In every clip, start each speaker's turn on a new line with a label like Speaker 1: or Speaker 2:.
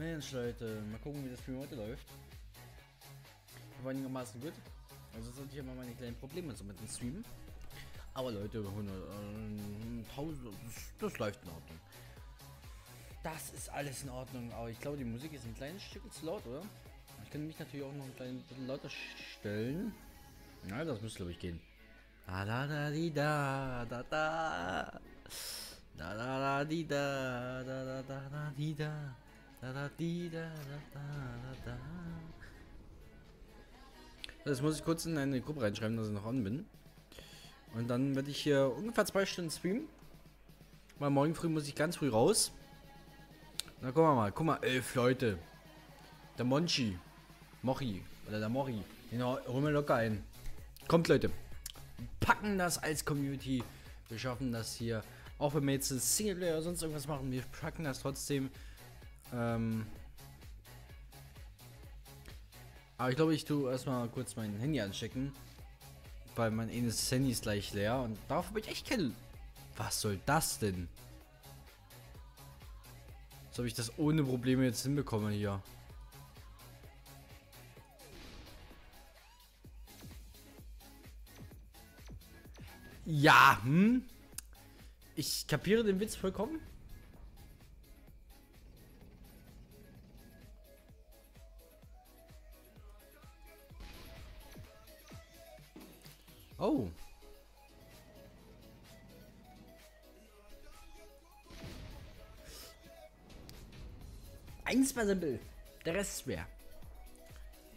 Speaker 1: Mensch, Leute, mal gucken, wie das Stream heute läuft. War einigermaßen gut. Also sollte ich immer meine kleinen Probleme so mit dem Stream. Aber Leute, 100, äh, 1000, das, das läuft in Ordnung. Das ist alles in Ordnung, aber ich glaube, die Musik ist ein kleines Stück zu laut, oder? Ich kann mich natürlich auch noch ein klein bisschen lauter stellen. Ja, das müsste, glaube ich, gehen. Da da da di da da da. Da da da di da da da da da di da. Das muss ich kurz in eine Gruppe reinschreiben, dass ich noch an bin. Und dann werde ich hier ungefähr zwei Stunden streamen. Weil morgen früh muss ich ganz früh raus. Na gucken wir mal, guck mal, elf Leute. Der Monchi. Mochi. Oder der Mori. Den holen wir locker ein. Kommt Leute. Packen das als Community. Wir schaffen das hier. Auch wenn wir jetzt ein Singleplayer oder sonst irgendwas machen, wir packen das trotzdem. Ähm aber ich glaube, ich tue erstmal kurz mein Handy anchecken. Weil mein eines Handy ist gleich leer und darauf habe ich echt kein. Was soll das denn? So habe ich das ohne Probleme jetzt hinbekommen hier. Ja, hm? Ich kapiere den Witz vollkommen. Oh. Eins war simpel. Der Rest ist schwer.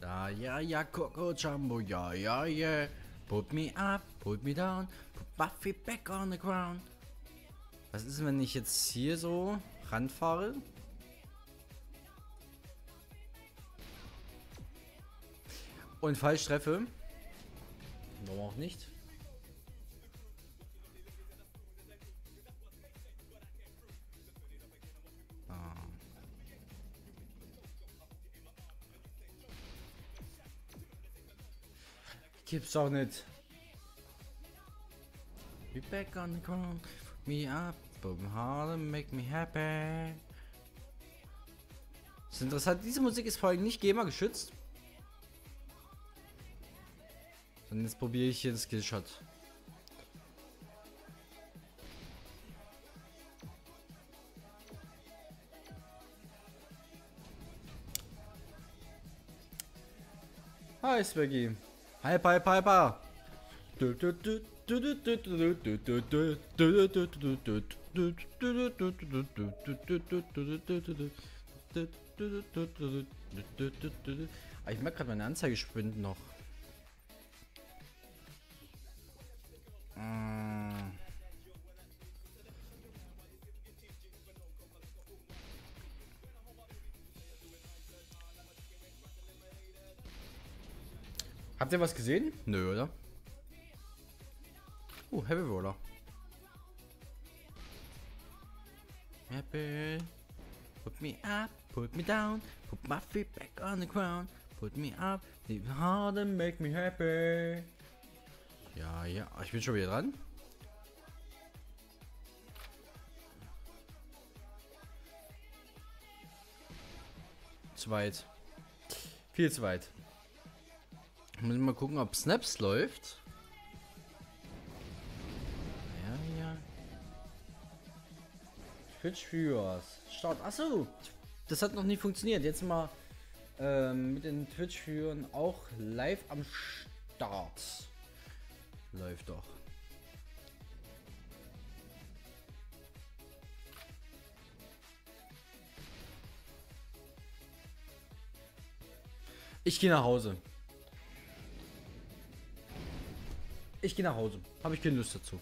Speaker 1: Da, ja, ja, Coco Jumbo, ja, ja, yeah. Put me up, put me down, put feet back on the ground. Was ist, wenn ich jetzt hier so ranfahre? Und falsch treffe? Warum auch nicht? Ah. Gibt's auch nicht. Be back on the ground, me up, hard and make me happy. Das ist interessant, diese Musik ist vor allem nicht GEMA geschützt. Und jetzt probiere ich hier einen Skillshot. Hi Swaggy. Hype, hype, hype. Ich merke gerade meine Anzeige sprinten noch. Habt ihr was gesehen? Nö, oder? Uh, Heavy Roller. Happy. Put me up, put me down, put my feet back on the ground, put me up, leave hard and make me happy. Ja, ja, ich bin schon wieder dran. Zu weit. Viel zu weit. Wir mal gucken, ob Snaps läuft. Ja, ja. Twitch Viewers. Start. Achso. Das hat noch nie funktioniert. Jetzt mal ähm, mit den Twitch-Viewern auch live am Start. Läuft doch. Ich gehe nach Hause. Ich gehe nach Hause. Habe ich keine Lust dazu.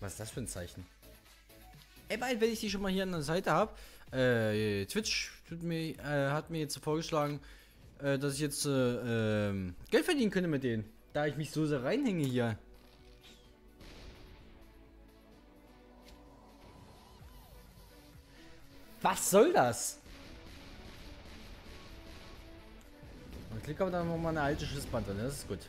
Speaker 1: Was ist das für ein Zeichen? Ey, bald, wenn ich die schon mal hier an der Seite habe, äh, Twitch mir, äh, hat mir jetzt vorgeschlagen, äh, dass ich jetzt äh, ähm, Geld verdienen könnte mit denen. Da ich mich so sehr reinhänge hier. Was soll das? Und klick aber dann nochmal eine alte Schissband drin, das ist gut.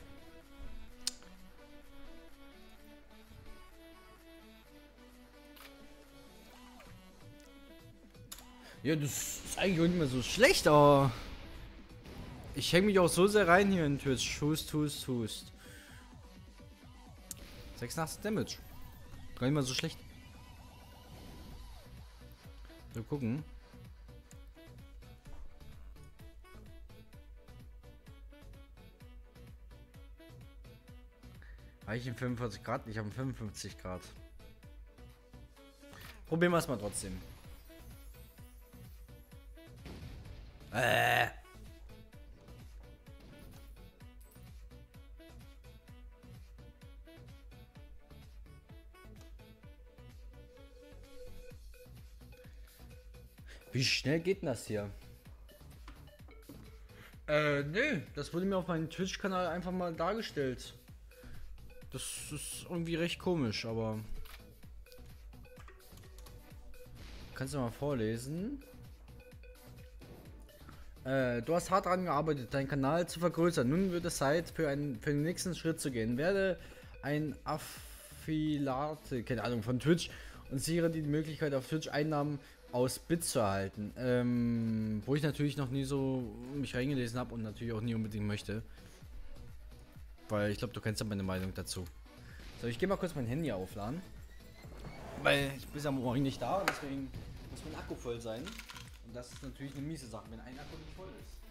Speaker 1: Ja, das ist eigentlich auch nicht mehr so schlecht, aber... Ich hänge mich auch so sehr rein hier in Twitch. Hust, hust, hust. 86 Damage. Gar nicht mal so schlecht. So gucken. Habe ich in 45 Grad? Ich habe 55 Grad. Probieren wir es mal trotzdem. Äh. Wie schnell geht denn das hier? Äh, nee, das wurde mir auf meinem Twitch-Kanal einfach mal dargestellt. Das ist irgendwie recht komisch, aber... Kannst du mal vorlesen? Äh, du hast hart daran gearbeitet, deinen Kanal zu vergrößern. Nun wird es Zeit, für, einen, für den nächsten Schritt zu gehen. Werde ein Affiliate, keine Ahnung, von Twitch und sichere die Möglichkeit, auf Twitch Einnahmen aus Bit zu erhalten. Ähm, wo ich natürlich noch nie so mich reingelesen habe und natürlich auch nie unbedingt möchte. Weil ich glaube, du kennst ja meine Meinung dazu. So, ich gehe mal kurz mein Handy aufladen. Weil ich bin ja morgen nicht da, deswegen muss mein Akku voll sein. Und das ist natürlich eine miese Sache, wenn ein Akku nicht voll ist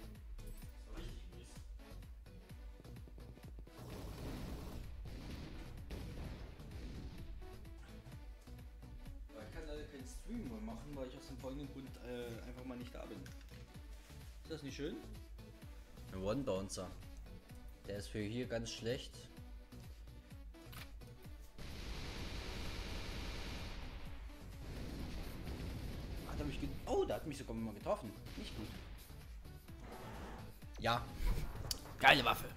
Speaker 1: Stream mehr machen, weil ich aus dem folgenden Grund äh, einfach mal nicht da bin. Ist das nicht schön? Ein One Bouncer. Der ist für hier ganz schlecht. Hat er mich ge oh, der hat mich sogar mal getroffen. Nicht gut. Ja. Geile Waffe.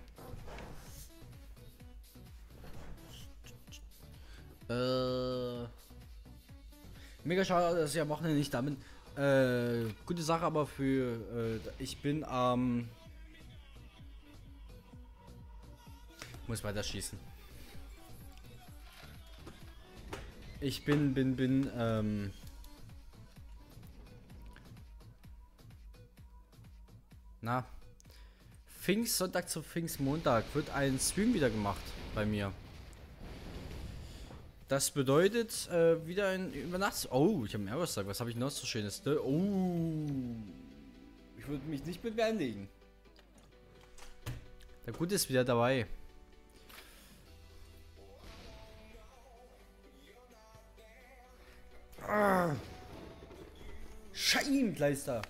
Speaker 1: Äh. Mega schade, dass ich am Wochenende nicht da bin. Äh, gute Sache aber für. Äh, ich bin am. muss weiter schießen. Ich bin, bin, bin, ähm. Na. Pfingstsonntag zu Pfingstmontag wird ein Stream wieder gemacht bei mir. Das bedeutet äh, wieder ein Übernachts... Oh, ich habe einen Aerostag. Was habe ich noch so schönes? Ne? Oh. Ich würde mich nicht bewältigen. Der Gute ist wieder dabei. Ah. Scheibenkleister.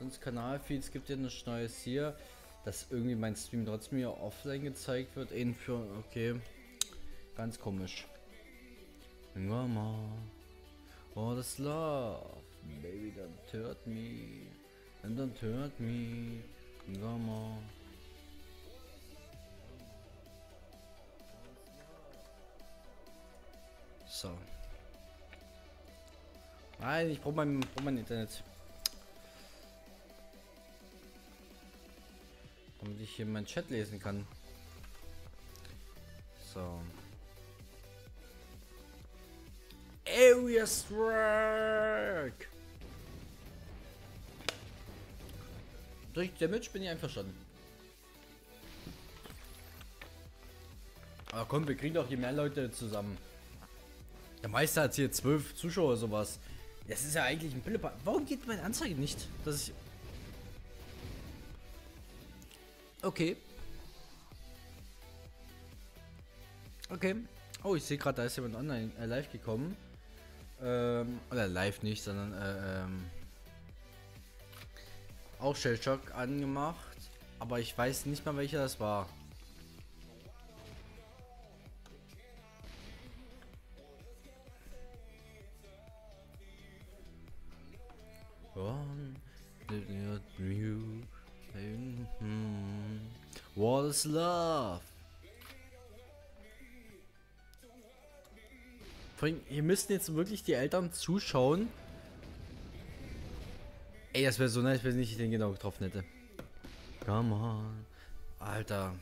Speaker 1: Sonst Kanalfeeds gibt ja nichts Neues hier. Dass irgendwie mein Stream trotzdem hier offline gezeigt wird. Für. Okay. Ganz komisch. Mama. Oh, das love. Baby, don't hurt me. And don't hurt me. Mama. So. Nein, ich brauche mein, brauch mein Internet. Damit ich hier meinen Chat lesen kann. So. Area Strike! Durch Damage bin ich einverstanden. Aber komm, wir kriegen doch hier mehr Leute zusammen. Der Meister hat hier zwölf Zuschauer sowas. Das ist ja eigentlich ein Pillepa. Warum geht meine Anzeige nicht? Dass ich. Okay. Okay. Oh, ich sehe gerade, da ist jemand online äh, live gekommen. Ähm, oder live nicht, sondern äh, ähm, auch Shellshock angemacht. Aber ich weiß nicht mal welcher das war. One, What is love? Vor allem, hier müssten jetzt wirklich die Eltern zuschauen. Ey, das wäre so nice, wenn ich den genau getroffen hätte. Come on. Alter.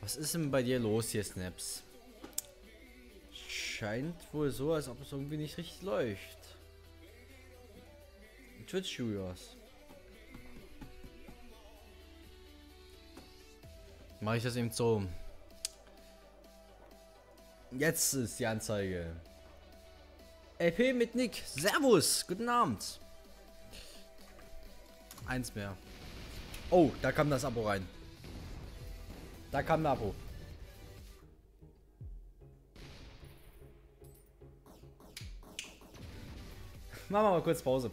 Speaker 1: Was ist denn bei dir los hier, Snaps? scheint wohl so, als ob es irgendwie nicht richtig läuft. Twitch Viewers. Mache ich das eben so. Jetzt ist die Anzeige. LP mit Nick. Servus. Guten Abend. Eins mehr. Oh, da kam das Abo rein. Da kam ein Abo. Machen wir mal kurz Pause.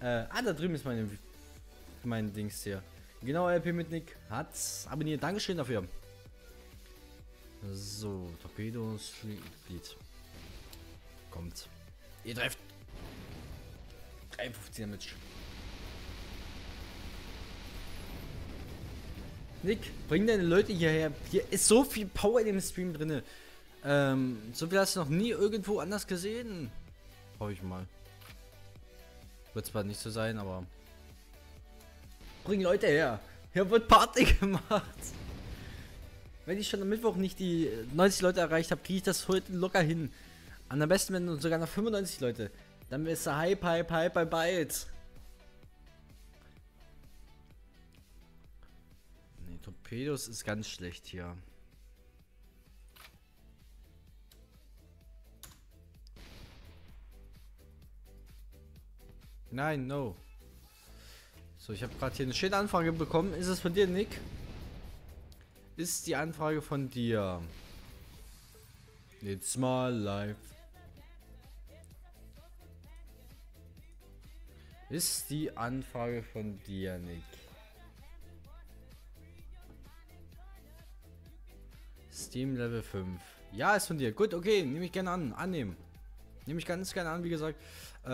Speaker 1: Äh, ah, da drüben ist meine, mein Dings hier. Genau, LP mit Nick hat's abonniert. Dankeschön dafür. So, Torpedo Street. Kommt. Ihr trefft. 53er Match. Nick, bring deine Leute hierher. Hier ist so viel Power in dem Stream drin. Ähm, so viel hast du noch nie irgendwo anders gesehen. Hoffe ich mal. Wird zwar nicht so sein, aber. Bring Leute her. Hier wird Party gemacht. Wenn ich schon am Mittwoch nicht die 90 Leute erreicht habe, kriege ich das heute locker hin. Am besten, wenn sogar noch 95 Leute. Dann ist der Hype, Hype, Hype bei bald. Nee, Torpedos ist ganz schlecht hier. Nein, no. So, ich habe gerade hier eine schöne Anfrage bekommen. Ist es von dir, Nick? Ist die Anfrage von dir? It's my life. Ist die Anfrage von dir, Nick? Steam Level 5. Ja, ist von dir. Gut, okay, nehme ich gerne an. Annehmen. Nehme ich ganz gerne an, wie gesagt. Äh,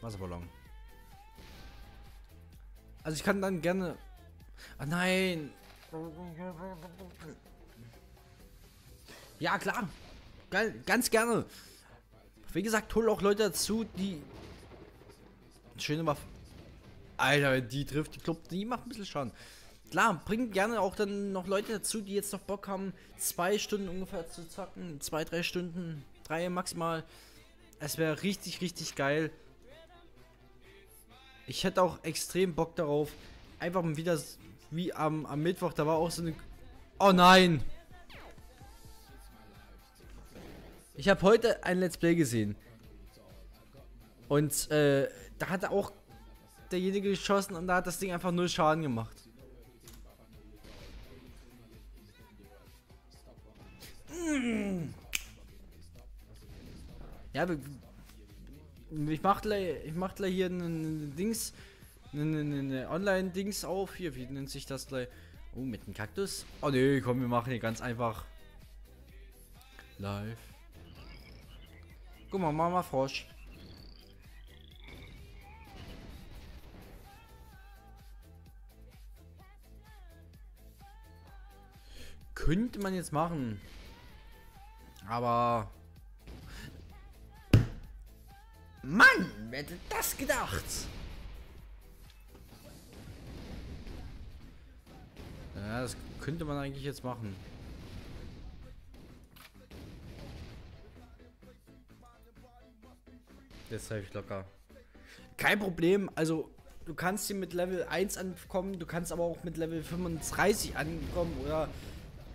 Speaker 1: Wasserballon. Also ich kann dann gerne... Ah nein! Ja, klar. Ganz gerne. Wie gesagt, hol auch Leute dazu, die... Schöne Waffe. Alter, die trifft, die kloppt, die macht ein bisschen Schaden. Klar, bringt gerne auch dann noch Leute dazu, die jetzt noch Bock haben, zwei Stunden ungefähr zu zocken. Zwei, drei Stunden, drei maximal. Es wäre richtig, richtig geil. Ich hätte auch extrem Bock darauf. Einfach wieder wie am, am Mittwoch, da war auch so eine... Oh nein! Ich habe heute ein Let's Play gesehen. Und äh, da hat auch derjenige geschossen und da hat das Ding einfach null Schaden gemacht. Ja, ich mach gleich, ich mach gleich hier ein Dings, eine Online-Dings auf. Hier, wie nennt sich das gleich? Oh, mit einem Kaktus? Oh ne, komm, wir machen hier ganz einfach live. Guck mal, Mama Frosch. Könnte man jetzt machen. Aber... Mann, wer hätte das gedacht? Ja, das könnte man eigentlich jetzt machen. Das habe ich locker. Kein Problem, also du kannst hier mit Level 1 ankommen, du kannst aber auch mit Level 35 ankommen oder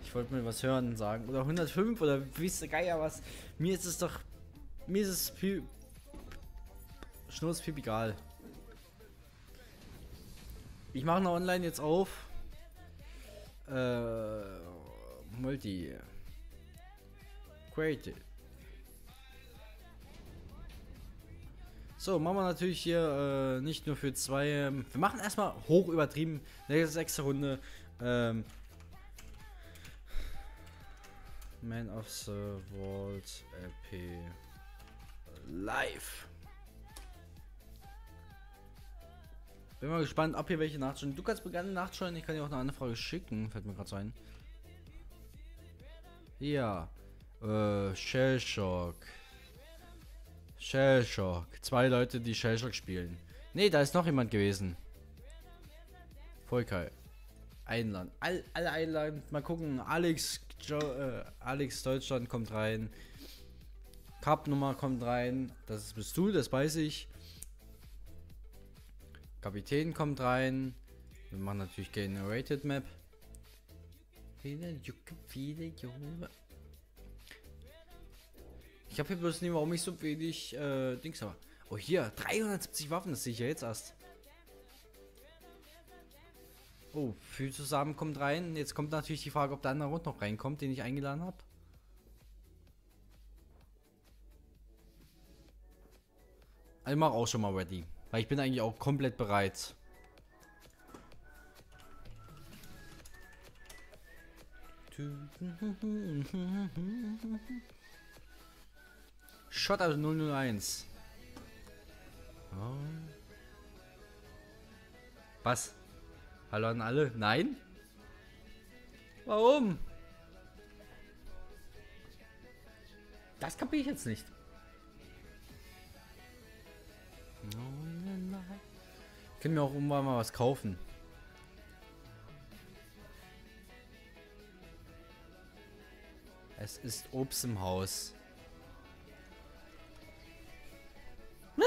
Speaker 1: ich wollte mir was hören sagen. Oder 105 oder wie ist der Geier was. Mir ist es doch. Mir ist es viel. Schnurz viel egal. Ich mache noch online jetzt auf. Äh, Multi. Creative. So, machen wir natürlich hier äh, nicht nur für zwei. Ähm, wir machen erstmal hoch übertrieben. Nächste sechste Runde. Ähm, Man of the Vault LP live. Bin mal gespannt, ob hier welche nachschauen. Du kannst mir gerne nachschauen. Ich kann dir auch eine andere Frage schicken. Fällt mir gerade so ein. Ja. Äh, Shellshock. Shellshock. Zwei Leute, die Shellshock spielen. Ne, da ist noch jemand gewesen. Voll geil. einladen. All, alle einladen. Mal gucken. Alex, jo, äh, Alex Deutschland kommt rein. Cup-Nummer kommt rein. Das bist du, das weiß ich. Kapitän kommt rein. Wir machen natürlich Generated Map. Viele Jucke, viele Junge. Ich habe hier bloß nicht, warum ich so wenig äh, Dings habe. Oh, hier, 370 Waffen, das sehe ich ja jetzt erst. Oh, viel zusammen kommt rein. Jetzt kommt natürlich die Frage, ob der andere Rund noch reinkommt, den ich eingeladen habe. Also mach auch schon mal ready. Weil ich bin eigentlich auch komplett bereit. Shot also 001. Oh. Was? Hallo an alle? Nein? Warum? Das kapiere ich jetzt nicht. Kann mir auch irgendwann mal was kaufen. Es ist Obst im Haus.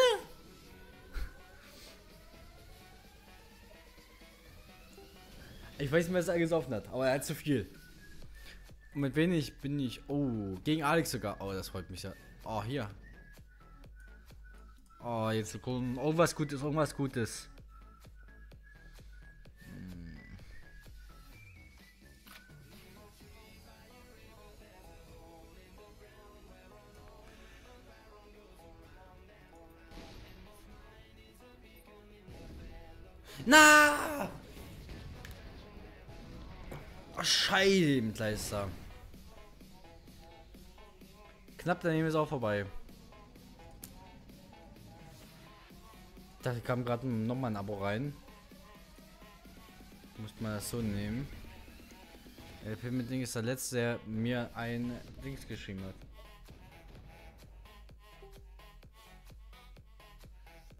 Speaker 1: Ich weiß nicht, wer es gesoffen hat, aber er hat zu viel. Und mit wenig bin ich. Oh, gegen Alex sogar. Oh, das freut mich ja. Oh, hier. Oh, jetzt kommt irgendwas Gutes, irgendwas Gutes. Oh, Scheibenkleister. Knapp daneben ist auch vorbei. Da kam gerade nochmal ein Abo rein. Muss man das so nehmen. LP mit Ding ist der letzte, der mir ein Dings geschrieben hat.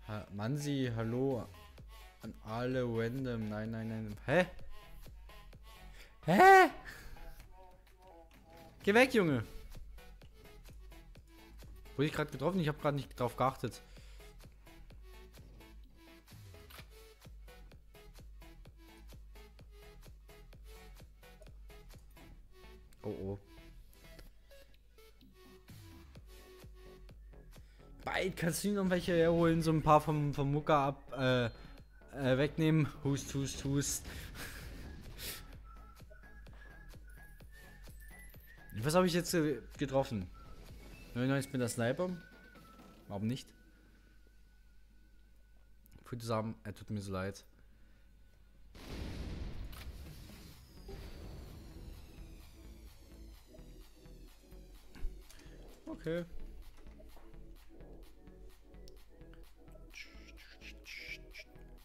Speaker 1: Ha Mansi, hallo an alle random. Nein, nein, nein. Hä? Hä? Geh weg, Junge. Wurde ich gerade getroffen? Ich habe gerade nicht drauf geachtet. Oh oh. Bald kannst du noch welche herholen, so ein paar vom, vom Mucker ab, äh, äh, wegnehmen. Hust, hust, hust. Was habe ich jetzt getroffen? 99 mit der Sniper? Warum nicht? Für zusammen, er tut mir so leid. Okay.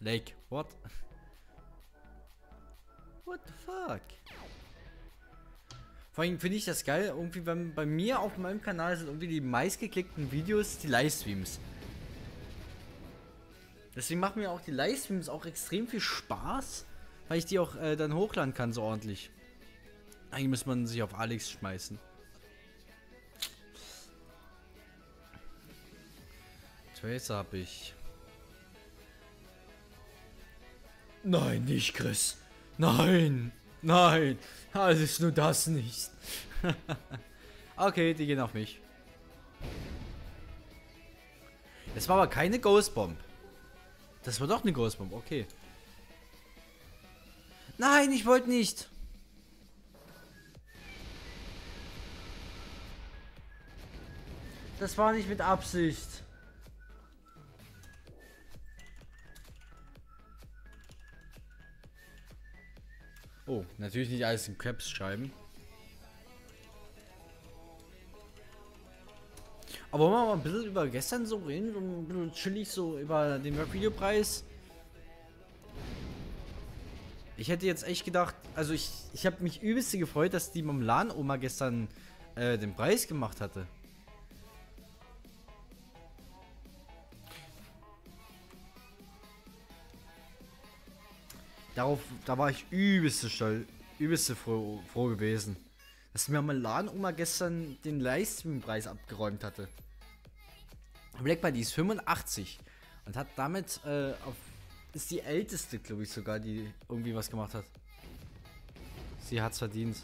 Speaker 1: Lake, what? What the fuck? Vor allem finde ich das geil, irgendwie wenn bei mir auf meinem Kanal sind irgendwie die meistgeklickten Videos die Livestreams. Deswegen machen mir auch die Livestreams auch extrem viel Spaß, weil ich die auch äh, dann hochladen kann so ordentlich. Eigentlich muss man sich auf Alex schmeißen. Tracer habe ich. Nein, nicht Chris. Nein. Nein. Alles nur das nicht. okay, die gehen auf mich. Es war aber keine Ghost Bomb. Das war doch eine Ghost Bomb, okay. Nein, ich wollte nicht. Das war nicht mit Absicht. Oh, natürlich nicht alles in Caps schreiben. Aber wollen wir mal ein bisschen über gestern so reden, so ein bisschen chillig so über den Webvideopreis. Ich hätte jetzt echt gedacht, also ich, ich habe mich übelst gefreut, dass die Marmelan-Oma gestern äh, den Preis gemacht hatte. Darauf, da war ich übelste stolz, übelste froh, froh gewesen. Dass mir mal Oma gestern den Livestream-Preis abgeräumt hatte. Mal, die ist 85 und hat damit äh, auf, ist die älteste, glaube ich sogar, die irgendwie was gemacht hat. Sie hat's verdient.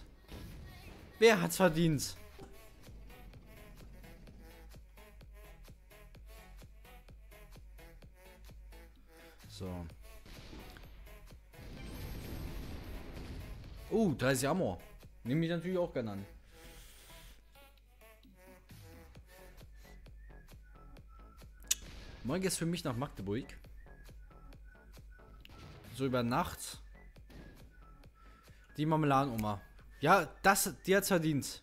Speaker 1: Wer hat's verdient? So. Oh, 30 Amor. Nehme ich natürlich auch gerne an. Morgen ist für mich nach Magdeburg. So über Nacht. Die Marmeladenoma. Ja, das, die hat's verdient.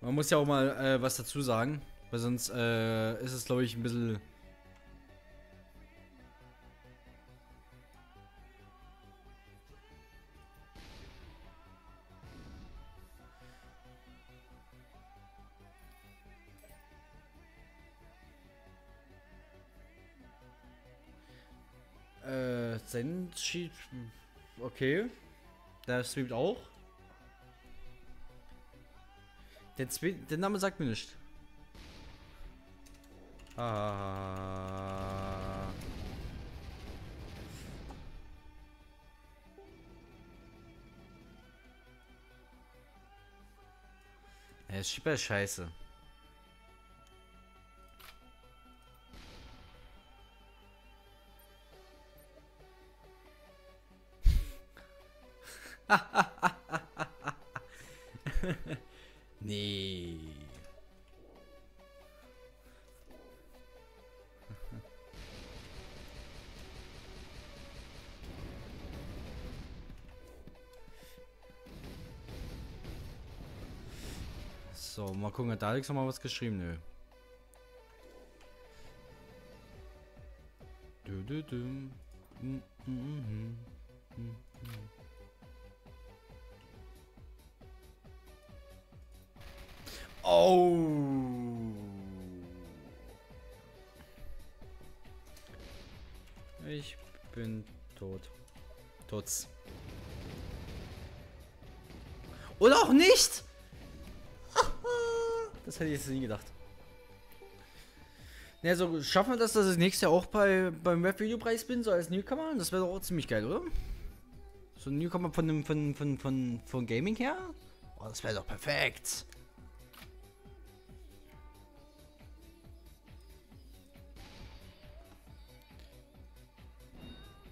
Speaker 1: Man muss ja auch mal äh, was dazu sagen, weil sonst äh, ist es, glaube ich, ein bisschen... Äh, Senshi... Okay. Der streamt auch. Der, der Name sagt mir nicht. Ah. Er ist super scheiße. nee. So, mal gucken, hat Alex noch mal was geschrieben? Nö. Du, du, du. Mm, mm, mm, mm. Oh. Ich bin tot. Tots. Oder auch nicht! Das hätte ich jetzt nie gedacht. Ja, so schaffen wir das, dass ich nächstes Jahr auch bei, beim Web-Video-Preis bin, so als Newcomer? Das wäre doch auch ziemlich geil, oder? So ein Newcomer von, dem, von, von, von, von Gaming her? Oh, das wäre doch perfekt.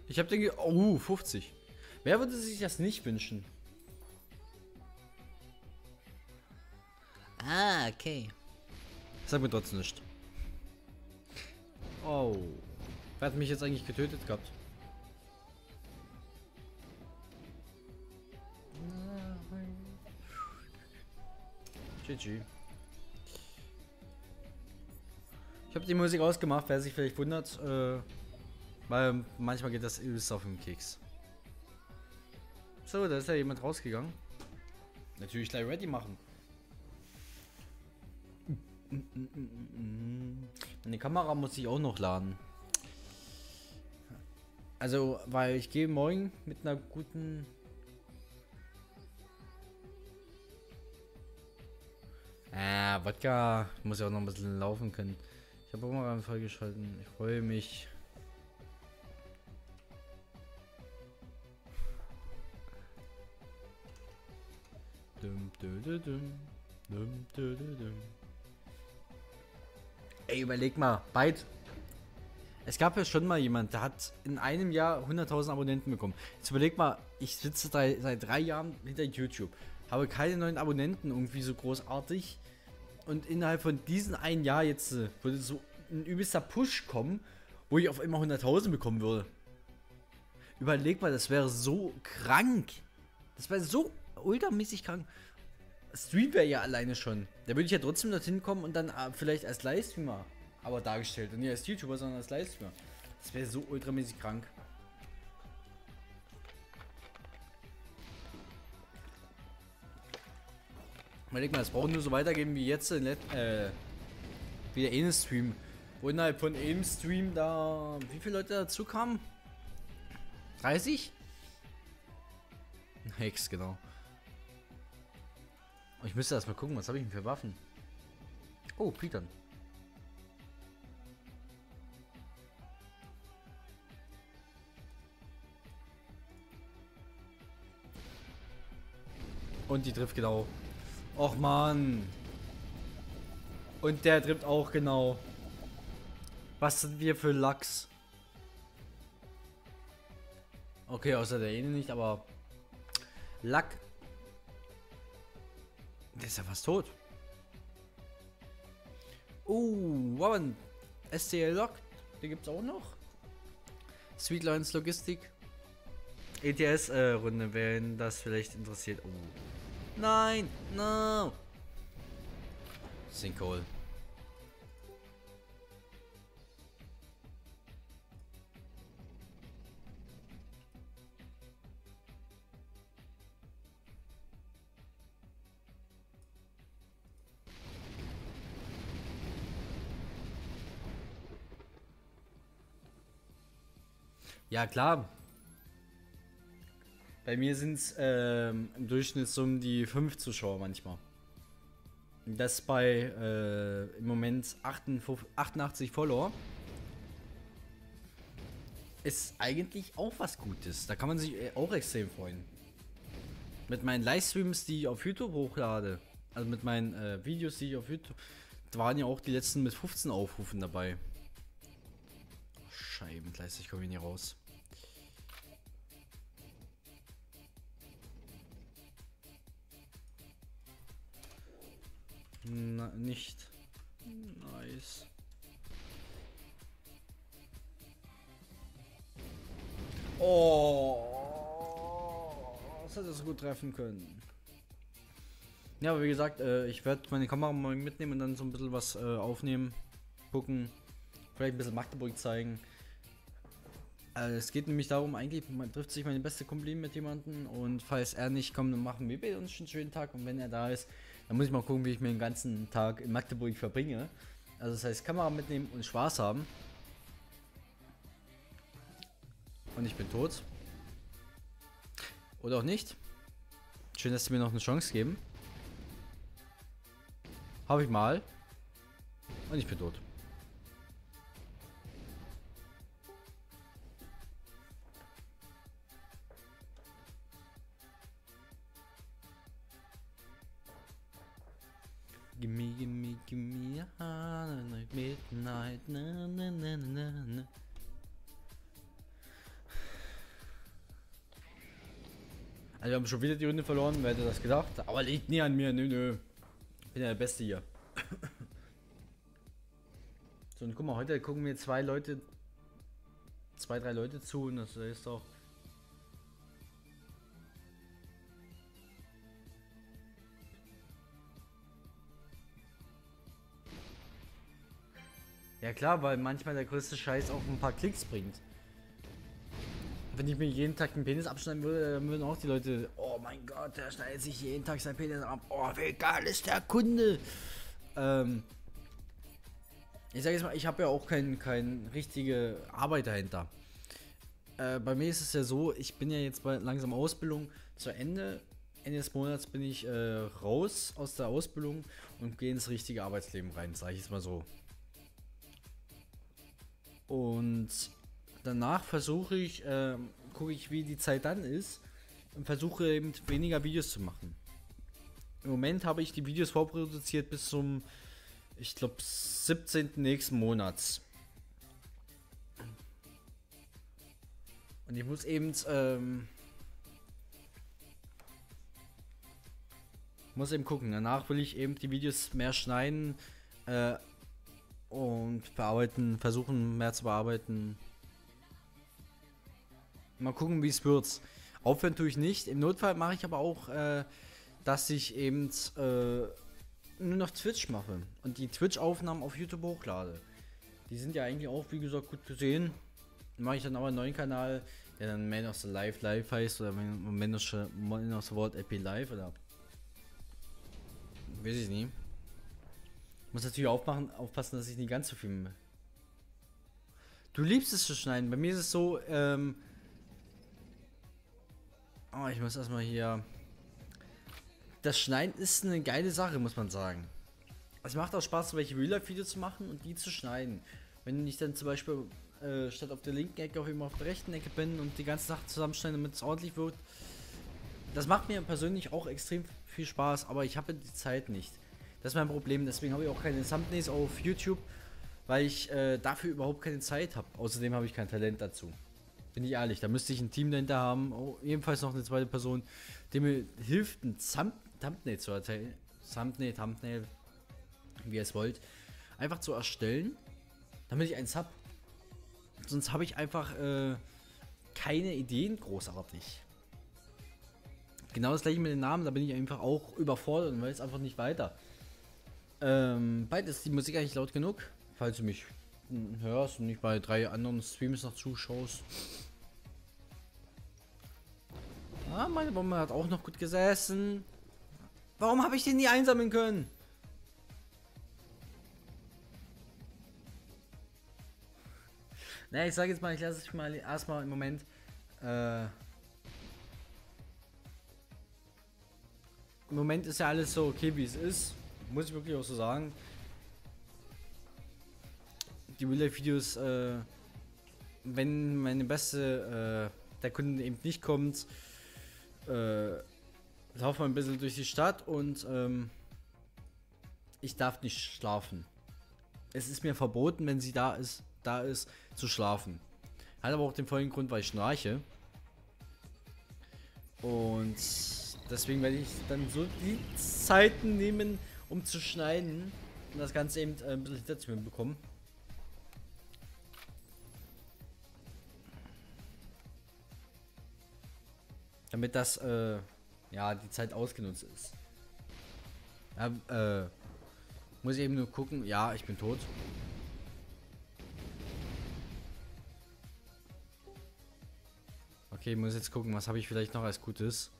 Speaker 1: Ich habe den... Oh, 50. Wer würde sich das nicht wünschen? Ah, okay. Sag mir trotzdem nicht. Oh. Wer hat mich jetzt eigentlich getötet gehabt? GG. Ich habe die Musik ausgemacht, wer sich vielleicht wundert, äh, weil manchmal geht das übelst auf den Keks. So, da ist ja jemand rausgegangen. Natürlich gleich ready machen. Eine Kamera muss ich auch noch laden. Also, weil ich gehe morgen mit einer guten... Ah, Wodka muss ja auch noch ein bisschen laufen können. Ich habe auch mal freigeschalten. Ich freue mich. Dum, dum, dum, dum, dum, dum. Ey, überleg mal, Byte. Es gab ja schon mal jemand, der hat in einem Jahr 100.000 Abonnenten bekommen. Jetzt überleg mal, ich sitze drei, seit drei Jahren hinter YouTube, habe keine neuen Abonnenten irgendwie so großartig. Und innerhalb von diesem einen Jahr jetzt äh, würde so ein übelster Push kommen, wo ich auf immer 100.000 bekommen würde. Überleg mal, das wäre so krank. Das wäre so ultramäßig krank. Stream wäre ja alleine schon. Da würde ich ja trotzdem dorthin kommen und dann äh, vielleicht als Livestreamer aber dargestellt. Und nicht als YouTuber, sondern als Livestreamer. Das wäre so ultramäßig krank. Überleg mal, es braucht nur so weitergehen wie jetzt in Let äh, wie der eine Stream. Wo innerhalb von einem Stream da. Wie viele Leute dazu kamen? 30? Hex, genau. Ich müsste erst mal gucken, was habe ich denn für Waffen? Oh, Peter. Und die trifft genau. Och man. Und der trifft auch genau. Was sind wir für Lachs? Okay, außer der eine nicht, aber Lack. Der ist ja fast tot. Uh, wow, STL Lock. Den gibt's auch noch. Sweetlines Logistik. ETS-Runde, äh, wenn das vielleicht interessiert. Oh. Nein, no. Sinkhole. Ja, klar. Bei mir sind es ähm, im Durchschnitt so um die 5 Zuschauer manchmal. Das bei äh, im Moment 88, 88 Follower. Ist eigentlich auch was Gutes. Da kann man sich äh, auch extrem freuen. Mit meinen Livestreams, die ich auf YouTube hochlade, also mit meinen äh, Videos, die ich auf YouTube, da waren ja auch die letzten mit 15 Aufrufen dabei. Scheibengleis, ich komme hier nie raus. Na, nicht. Nice. Oh, das hätte so gut treffen können. Ja, aber wie gesagt, äh, ich werde meine Kamera mal mitnehmen und dann so ein bisschen was äh, aufnehmen, gucken, vielleicht ein bisschen Magdeburg zeigen. Äh, es geht nämlich darum, eigentlich man trifft sich meine beste Kumpel mit jemandem und falls er nicht kommt, dann machen wir bei uns einen schönen Tag und wenn er da ist, dann muss ich mal gucken, wie ich mir den ganzen Tag in Magdeburg verbringe. Also das heißt, Kamera mitnehmen und Spaß haben. Und ich bin tot. Oder auch nicht. Schön, dass sie mir noch eine Chance geben. Habe ich mal. Und ich bin tot. Gimme, gimme, gimme midnight. Na, na, na, na, na. Also wir haben schon wieder die Runde verloren, wer hätte das gedacht? Aber liegt nie an mir, nö, nö. Ich bin ja der Beste hier. so, und guck mal, heute gucken mir zwei Leute, zwei, drei Leute zu und das ist doch Ja klar, weil manchmal der größte Scheiß auch ein paar Klicks bringt. Wenn ich mir jeden Tag den Penis abschneiden würde, dann würden auch die Leute, oh mein Gott, der schneidet sich jeden Tag sein Penis ab. Oh, wie geil ist der Kunde. Ähm, ich sage jetzt mal, ich habe ja auch keine kein richtige Arbeit dahinter. Äh, bei mir ist es ja so, ich bin ja jetzt bei langsam Ausbildung zu Ende. Ende des Monats bin ich äh, raus aus der Ausbildung und gehe ins richtige Arbeitsleben rein, sage ich jetzt mal so. Und danach versuche ich, äh, gucke ich, wie die Zeit dann ist und versuche eben weniger Videos zu machen. Im Moment habe ich die Videos vorproduziert bis zum, ich glaube, 17. nächsten Monats. Und ich muss eben, ähm, muss eben gucken. Danach will ich eben die Videos mehr schneiden, äh, und bearbeiten, versuchen mehr zu bearbeiten. Mal gucken, wie es wird. Aufhören tue ich nicht. Im Notfall mache ich aber auch, äh, dass ich eben äh, nur noch Twitch mache und die Twitch-Aufnahmen auf YouTube hochlade. Die sind ja eigentlich auch, wie gesagt, gut gesehen. Dann mache ich dann aber einen neuen Kanal, der dann Man of the Life Live heißt oder Man of the, Man of the World Epi Live oder weiß ich nie. Muss natürlich aufmachen, aufpassen, dass ich nicht ganz so viel. Du liebst es zu schneiden. Bei mir ist es so, ähm. Oh, ich muss erstmal hier. Das Schneiden ist eine geile Sache, muss man sagen. Es macht auch Spaß, welche Real-Life-Videos zu machen und die zu schneiden. Wenn ich dann zum Beispiel äh, statt auf der linken Ecke auch immer auf der rechten Ecke bin und die ganze Sache zusammenschneide, damit es ordentlich wird. Das macht mir persönlich auch extrem viel Spaß, aber ich habe die Zeit nicht. Das ist mein Problem, deswegen habe ich auch keine Thumbnails auf YouTube, weil ich äh, dafür überhaupt keine Zeit habe. Außerdem habe ich kein Talent dazu. Bin ich ehrlich, da müsste ich ein Team dahinter haben, oh, ebenfalls noch eine zweite Person, die mir hilft, ein Thumb Thumbnail zu erteilen. Thumbnail, Thumbnail, wie ihr es wollt, einfach zu erstellen, damit ich eins habe. Sonst habe ich einfach äh, keine Ideen großartig. Genau das gleiche mit den Namen, da bin ich einfach auch überfordert und weiß einfach nicht weiter. Ähm, beides ist die Musik eigentlich laut genug, falls du mich hörst und nicht bei drei anderen Streams noch zuschaust. Ah, meine Bombe hat auch noch gut gesessen. Warum habe ich den nie einsammeln können? Naja, ich sage jetzt mal, ich lasse es mal erstmal im Moment. Äh, Im Moment ist ja alles so okay, wie es ist. Muss ich wirklich auch so sagen. Die Real-Life-Videos, äh, wenn meine beste, äh, der Kunde eben nicht kommt, äh, laufen wir ein bisschen durch die Stadt und ähm, ich darf nicht schlafen. Es ist mir verboten, wenn sie da ist, da ist, zu schlafen. Hat aber auch den folgenden Grund, weil ich schnarche. Und deswegen werde ich dann so die Zeiten nehmen, um zu schneiden und das Ganze eben äh, ein bisschen dazu bekommen. Damit das, äh, ja, die Zeit ausgenutzt ist. Ja, äh, muss ich eben nur gucken. Ja, ich bin tot. Okay, muss jetzt gucken, was habe ich vielleicht noch als Gutes.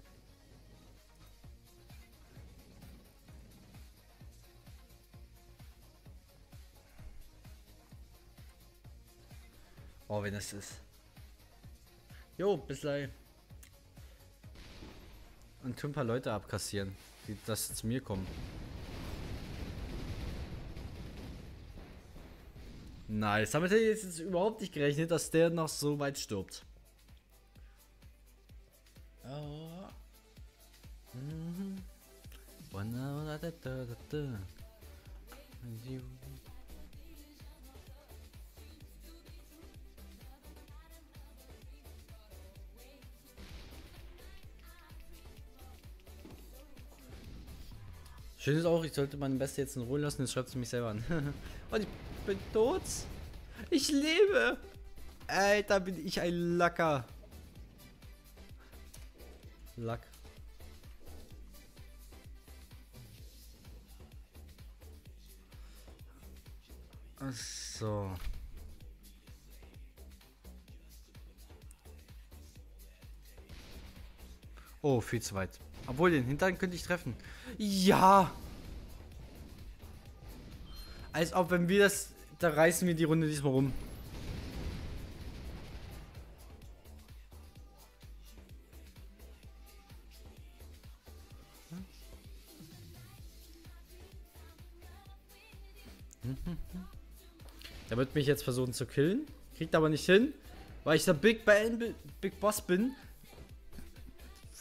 Speaker 1: Oh, wenn das ist. Jo, bis gleich. Und ein paar Leute abkassieren, die das zu mir kommen. Nice. Damit hätte ich jetzt überhaupt nicht gerechnet, dass der noch so weit stirbt. Oh. Mhm. Schön ist auch, ich sollte meine Beste jetzt in Ruhe lassen, jetzt schreibt sie mich selber an. Und ich bin tot. Ich lebe. Alter, bin ich ein Lacker. Lack. So. Oh, viel zu weit. Obwohl, den Hintern könnte ich treffen. Ja! Als ob, wenn wir das... Da reißen wir die Runde diesmal rum. Der wird mich jetzt versuchen zu killen. Kriegt aber nicht hin, weil ich der Big, ben, Big Boss bin.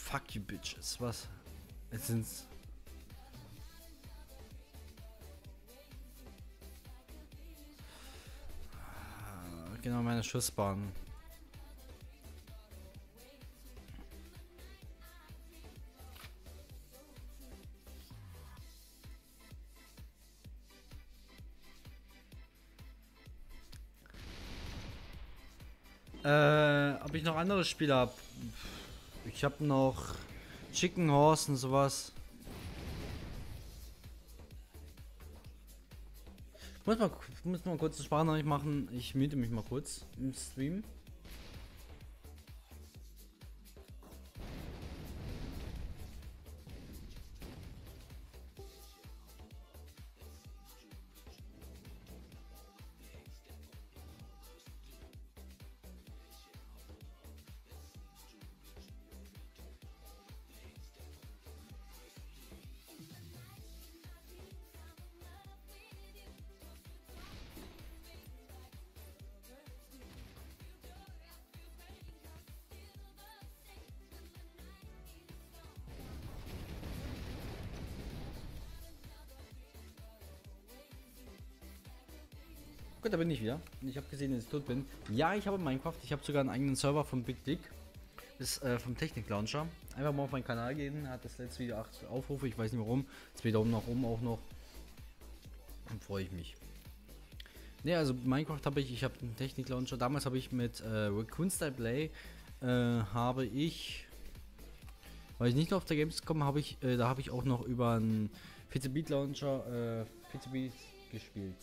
Speaker 1: Fuck you bitches. Was? Jetzt sind's. Ah, genau meine Schussbahn. Äh, ob ich noch andere Spiele habe? Ich habe noch Chicken Horse und sowas. Ich muss mal, muss mal kurz eine Sprachnachricht machen. Ich miete mich mal kurz im Stream. Gut, da bin ich wieder. Ich habe gesehen, dass ich tot bin. Ja, ich habe Minecraft. Ich habe sogar einen eigenen Server von Big Dick. Ist äh, vom Technik Launcher. Einfach mal auf meinen Kanal gehen. Hat das letzte Video 8 Aufrufe. Ich weiß nicht warum. Zwei Daumen nach oben auch noch. Dann freue ich mich. Ne, also Minecraft habe ich. Ich habe einen Technik Launcher. Damals habe ich mit äh, Raccoon Style Play äh, habe ich weil ich nicht auf der Gamescom habe ich, äh, da habe ich auch noch über einen PC Beat Launcher äh, PC Beat gespielt.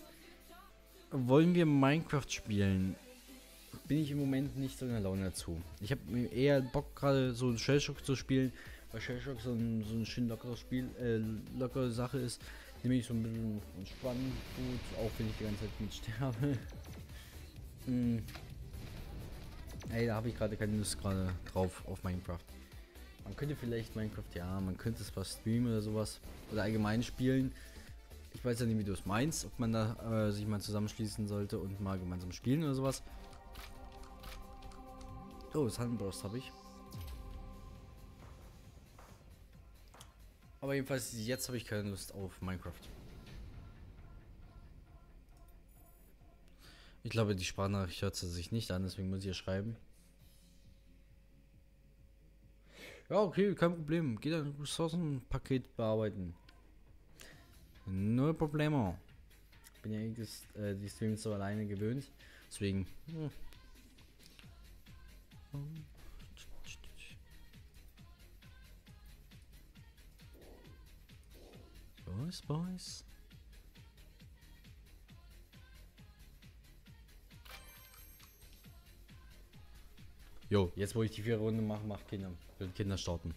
Speaker 1: Wollen wir Minecraft spielen? Bin ich im Moment nicht so in der Laune dazu. Ich habe eher Bock gerade so Shellshock zu spielen, weil Shellshock so ein, so ein schön lockeres Spiel, äh, lockere Sache ist. Nämlich so ein bisschen entspannen, gut, auch wenn ich die ganze Zeit mit sterbe. hm. Ey, da habe ich gerade keine Lust gerade drauf auf Minecraft. Man könnte vielleicht Minecraft, ja, man könnte es was streamen oder sowas. Oder allgemein spielen. Ich weiß ja nicht, wie du es meinst, ob man da äh, sich mal zusammenschließen sollte und mal gemeinsam spielen oder sowas. Oh, Sunburst habe ich. Aber jedenfalls, jetzt habe ich keine Lust auf Minecraft. Ich glaube, die Sprachnachricht hört sich nicht an, deswegen muss ich hier schreiben. Ja, okay, kein Problem. Geht ein Ressourcenpaket bearbeiten. No problemo. Bin ja eh äh, die Streams so alleine gewöhnt. Deswegen. Hm. Boys, boys. Jo, jetzt wo ich die vier Runden mache, macht Kinder. Will Kinder starten.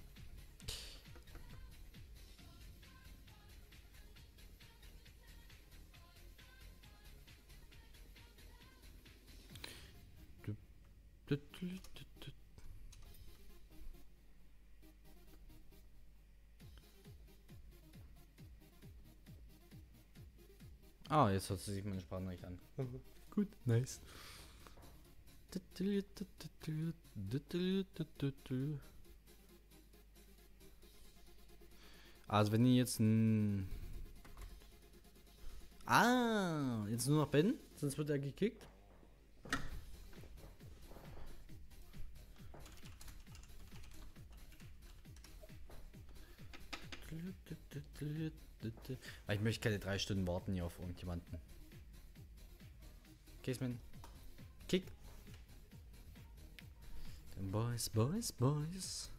Speaker 1: Ah, jetzt hört sich meine Sprachnachricht an. Gut, nice. Also wenn ihr jetzt ein... Ah, jetzt nur noch Ben, sonst wird er gekickt. Ich möchte keine drei Stunden warten hier auf irgendjemanden. Caseman. Kick. Boys, boys, boys.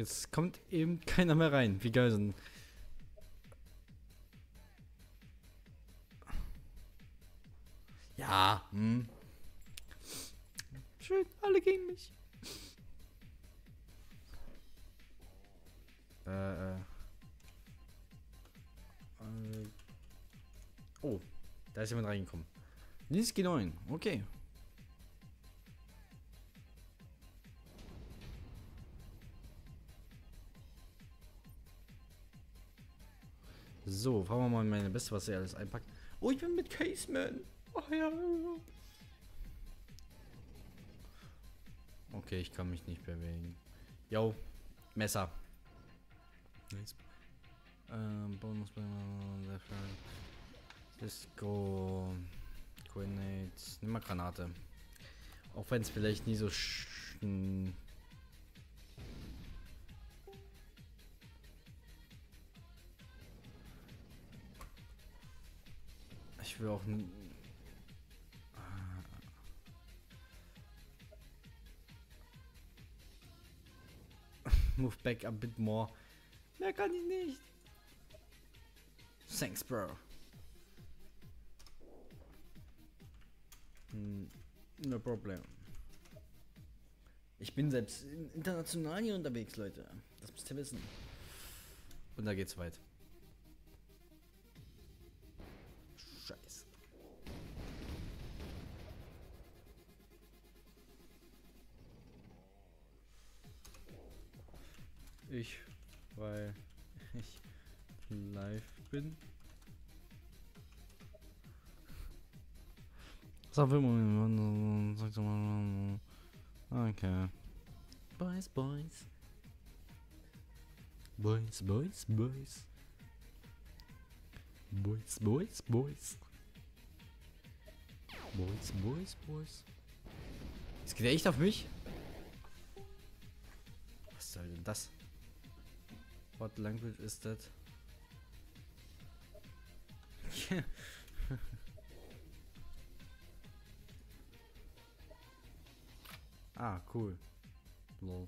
Speaker 1: Jetzt kommt eben keiner mehr rein. Wie geil sind. Ja, hm. Schön, alle gegen mich. Äh, äh. Oh, da ist jemand reingekommen. Niski 9, okay. So, fragen wir mal meine Beste, was er alles einpackt. Oh, ich bin mit Caseman. Oh ja. Okay, ich kann mich nicht bewegen. Yo, Messer. Nice. Ähm, Bonus Disco. Grenades. Nimm mal Granate. Auch wenn es vielleicht nie so will auch Move back a bit more. Mehr kann ich nicht. Thanks, bro. Hm, no problem. Ich bin selbst international hier unterwegs, Leute. Das müsst ihr wissen. Und da geht's weit. Ich, weil ich live bin. Sag mal. Okay. Boys, boys. Boys, boys, boys. Boys, boys, boys. Boys, boys, boys. Es geht echt auf mich? Was soll denn das? What language is that? ah, cool. Lol.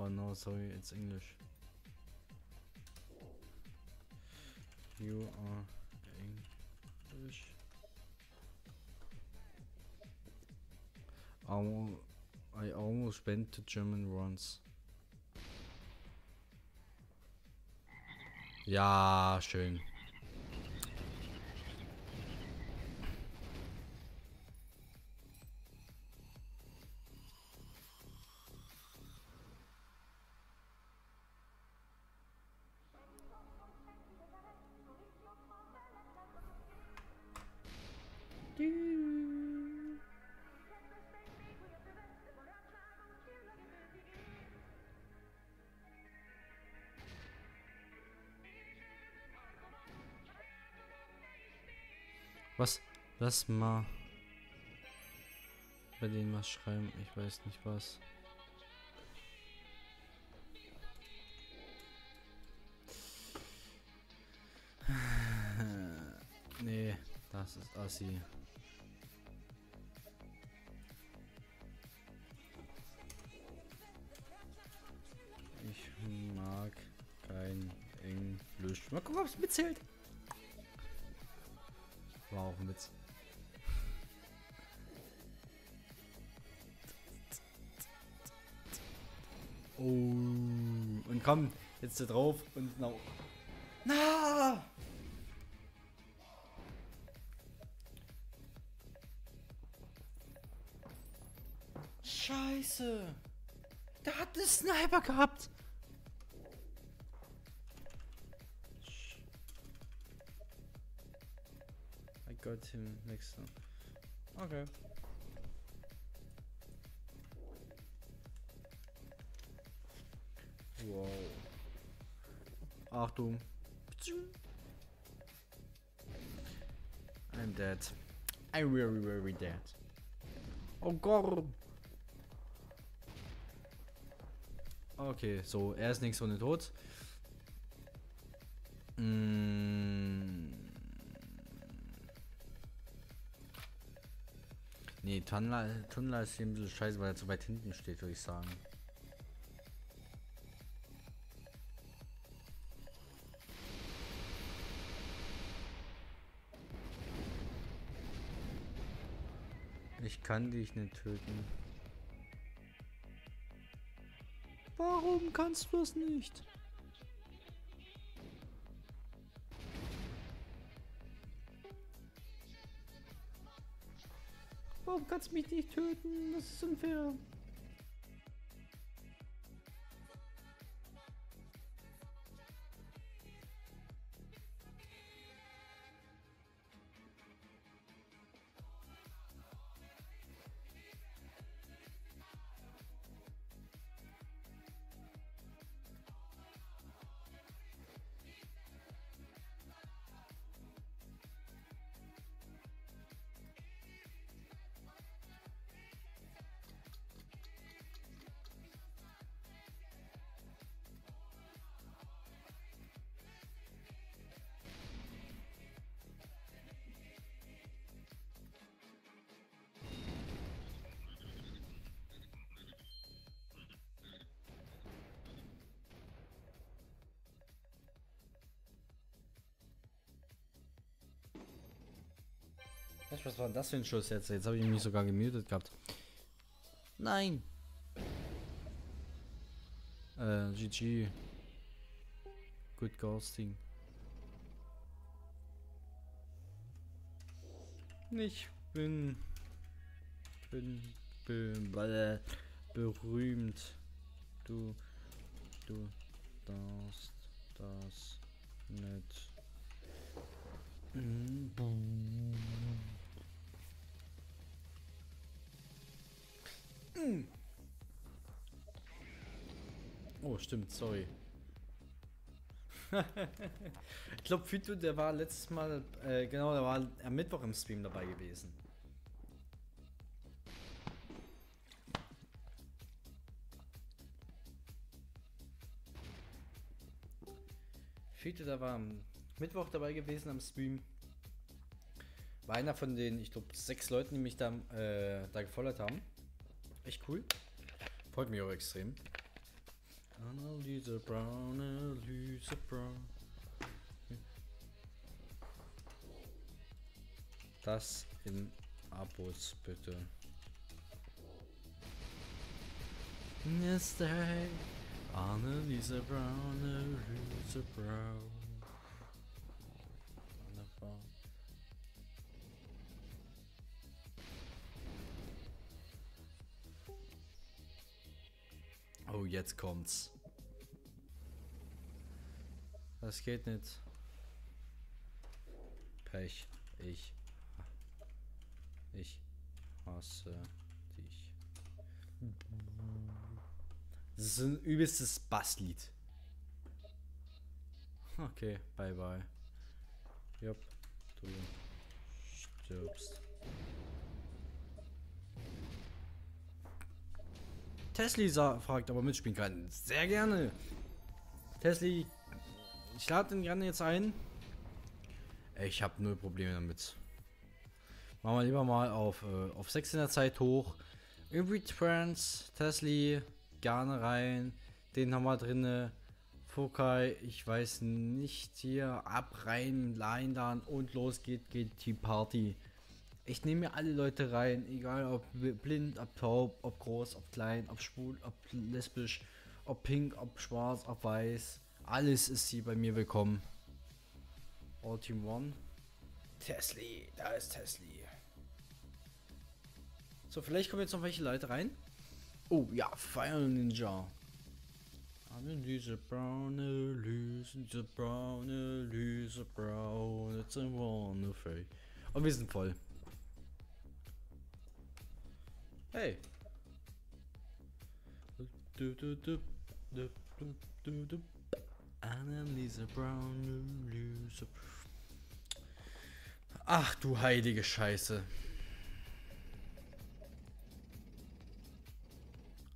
Speaker 1: Oh no, sorry, it's English. You are English. Almo I almost went to German once. Ja, schön. Was? Lass mal bei denen was schreiben. Ich weiß nicht was. nee, das ist Assi. Ich mag kein Englisch. Mal gucken, ob es mitzählt. Auch ein. Oh. Und komm, jetzt da drauf und na. Na! Scheiße! Der hat einen Sniper gehabt! Got him next time. Okay. Wow. Achtung. I'm dead. I'm very, very dead. Oh Gott. Okay, so, er ist nichts ohne tot. Mm. Nee, Tunla, Tunla ist hier ein bisschen scheiße, weil er zu weit hinten steht, würde ich sagen. Ich kann dich nicht töten. Warum kannst du es nicht? Warum kannst du mich nicht töten? Das ist unfair. Was war das für ein Schuss jetzt? Jetzt habe ich mich sogar gemutet gehabt. Nein. Äh, GG. Good Ghosting. Ich bin, bin, bin be, berühmt. Du, du darfst das nicht. Oh, stimmt, sorry. ich glaube, Fito, der war letztes Mal, äh, genau, der war am Mittwoch im Stream dabei gewesen. Fito, der war am Mittwoch dabei gewesen am Stream. War einer von den, ich glaube, sechs Leuten, die mich da, äh, da gefollowt haben. Echt cool. Freut mich auch extrem. Analyse Brown, Analyse Brown. Das in Abos bitte. Yesterday, Anneliese Brown, Anneliese Brown. Oh, jetzt kommt's. Das geht nicht. Pech. Ich. Ich hasse dich. Das ist ein übelstes Basslied. Okay, bye bye. Jupp, du stirbst. Tesli fragt, ob er mitspielen kann. Sehr gerne. Tesli, ich lade den gerne jetzt ein. Ich habe null Probleme damit. Machen wir lieber mal auf, äh, auf 6 in der Zeit hoch. Irgendwie Trans, Tesli, gerne rein. Den haben wir drinne. Fokai, ich weiß nicht hier. Ab rein, Line dann und los geht, geht die Party. Ich nehme mir alle Leute rein, egal ob blind, ob taub, ob groß, ob klein, ob schwul, ob lesbisch, ob pink, ob schwarz, ob weiß. Alles ist hier bei mir willkommen. All Team One. Tesli, da ist Tesli. So, vielleicht kommen jetzt noch welche Leute rein. Oh ja, Fire Ninja. Analyse Analyse, diese Analyse Brown, it's. Und wir sind voll. Hey. Du, du, du, du, du, du, du. Anneliese Brown, Analyse. Ach du heilige Scheiße.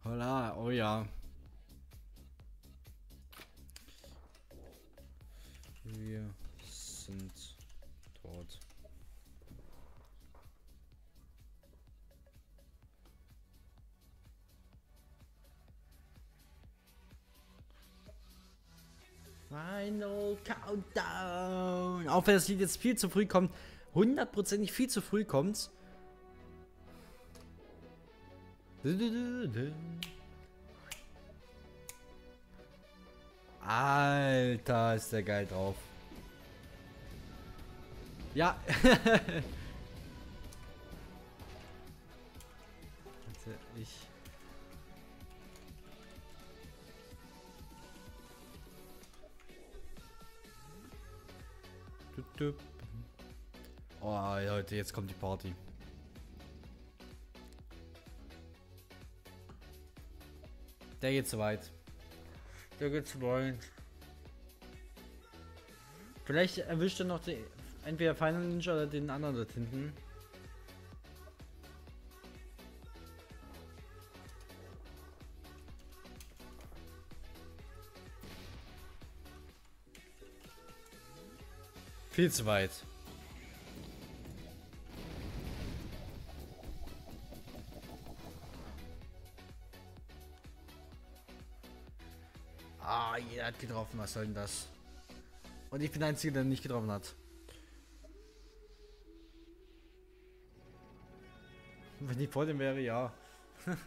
Speaker 1: Holla, oh ja. Wir sind Final Countdown. Auch wenn das Lied jetzt viel zu früh kommt, hundertprozentig viel zu früh kommt. Alter, ist der geil drauf. Ja. Ich. Oh, Leute, jetzt kommt die Party. Der geht zu weit. Der geht zu weit. Vielleicht erwischt er noch den, entweder Final Ninja oder den anderen dort hinten. Viel zu weit. Ah, jeder hat getroffen. Was soll denn das? Und ich bin der Einzige, der nicht getroffen hat. Wenn die vor dem wäre, ja.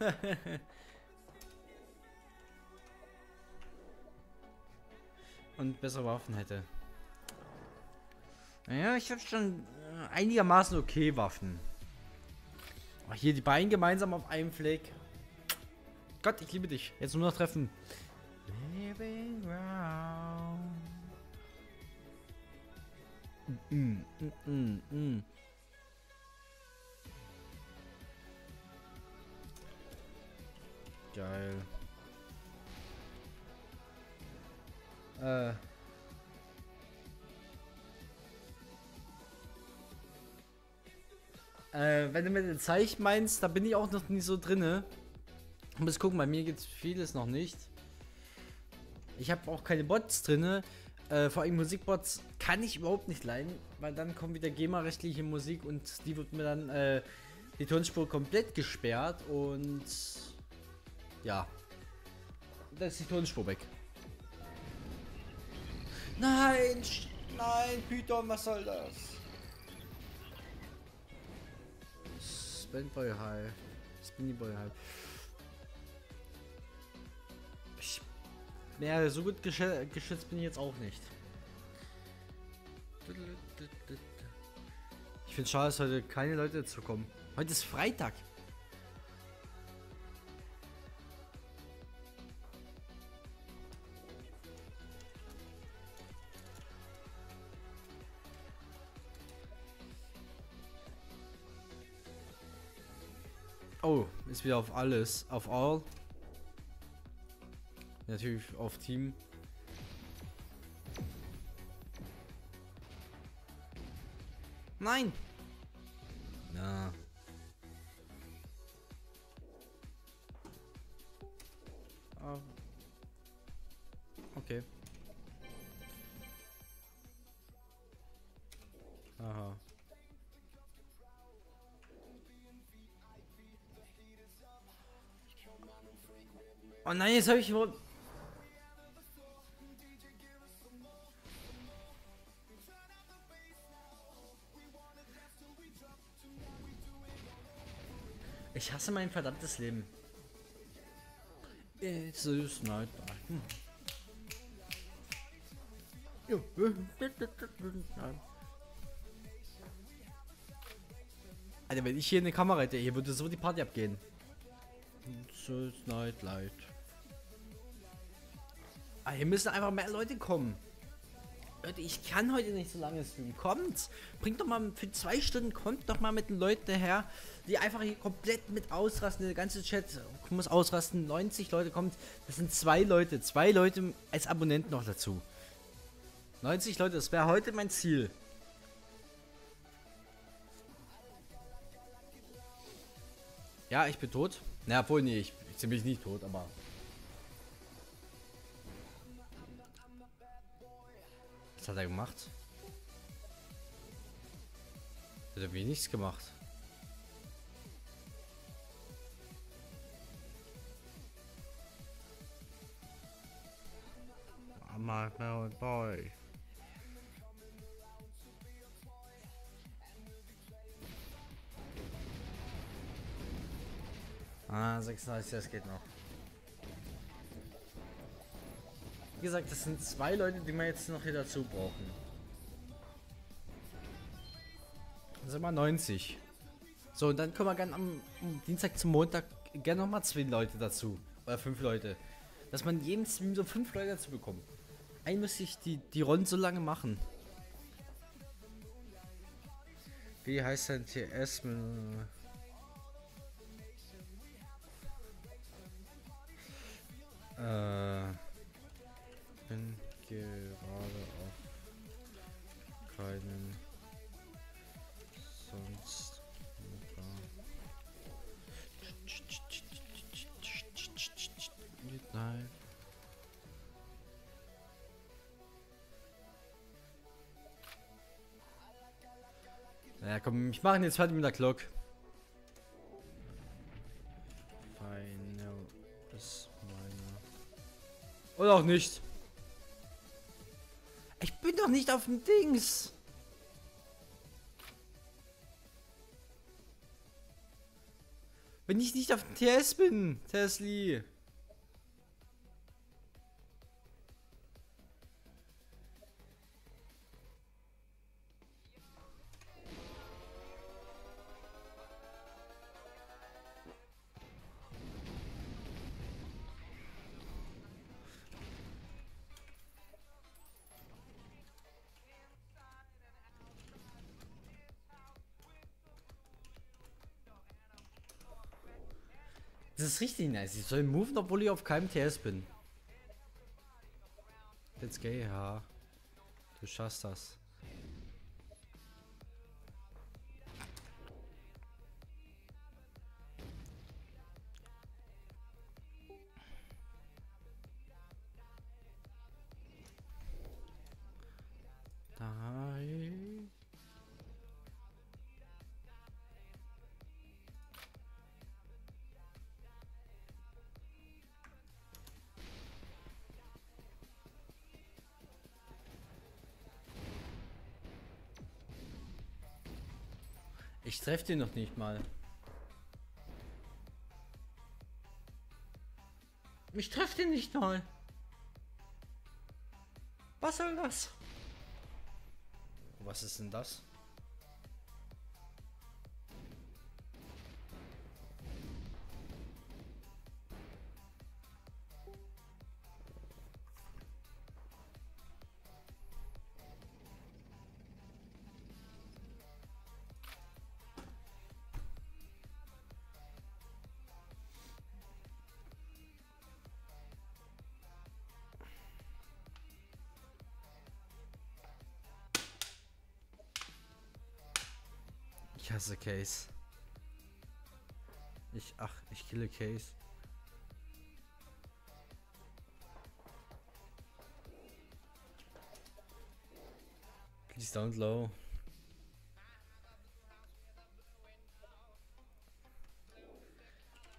Speaker 1: Und bessere Waffen hätte. Naja, ich habe schon äh, einigermaßen okay Waffen. Oh, hier die beiden gemeinsam auf einem Fleck. Gott, ich liebe dich. Jetzt nur noch treffen. Living round. Mm, mm. mm, mm. Geil. Äh. Äh, wenn du mit dem Zeichen meinst, da bin ich auch noch nicht so drinne. Muss gucken, bei mir gibt es vieles noch nicht. Ich habe auch keine Bots drinne. Äh, vor allem Musikbots kann ich überhaupt nicht leiden, weil dann kommt wieder GEMA-rechtliche Musik und die wird mir dann äh, die Tonspur komplett gesperrt und ja, da ist die Tonspur weg. Nein, nein, Python, was soll das? Spinboy High. Spinny Boy High. Ich, ja, so gut gesch geschützt bin ich jetzt auch nicht. Ich finde schade, dass heute keine Leute dazu kommen. Heute ist Freitag. Wieder auf alles. Auf all. Natürlich auf Team. Nein! Oh nein, jetzt habe ich überhaupt... Ich hasse mein verdammtes Leben. It's is night. Hm. Alter, wenn ich hier eine Kamera hätte, hier würde so die Party abgehen. It's is night light. Ah, hier müssen einfach mehr Leute kommen. Leute, ich kann heute nicht so lange streamen. Kommt! Bringt doch mal für zwei Stunden, kommt doch mal mit den Leuten her, die einfach hier komplett mit ausrasten. Der ganze Chat muss ausrasten. 90 Leute kommt. Das sind zwei Leute. Zwei Leute als Abonnenten noch dazu. 90 Leute, das wäre heute mein Ziel. Ja, ich bin tot. Na, obwohl, nee, ich bin ziemlich nicht tot, aber Was hat er gemacht? Hat er wie nichts gemacht. My boy. Ah, 36, das geht noch. Wie gesagt, das sind zwei Leute, die wir jetzt noch hier dazu brauchen. Dann sind wir 90. So, und dann können wir gerne am, Dienstag zum Montag gerne nochmal zwei Leute dazu. Oder fünf Leute. Dass man jeden Stream so fünf Leute dazu bekommt. Ein müsste ich die, die Runden so lange machen. Wie heißt denn TS? Äh bin gerade auf keinen sonst Nein. Ja, komm, ich mache jetzt fertig mit der Glock. Final ist meine. Oder auch nicht. Doch nicht auf dem Dings. Wenn ich nicht auf dem TS bin, Tesli. Ist richtig nice. Ich soll moven, obwohl ich auf keinem TS bin. Let's go, ja. Du schaffst das. Treffe den noch nicht mal. Ich treffe den nicht mal. Was soll das? Was ist denn das? Hasse Case. Ich, ach, ich kille Case. Please don't low.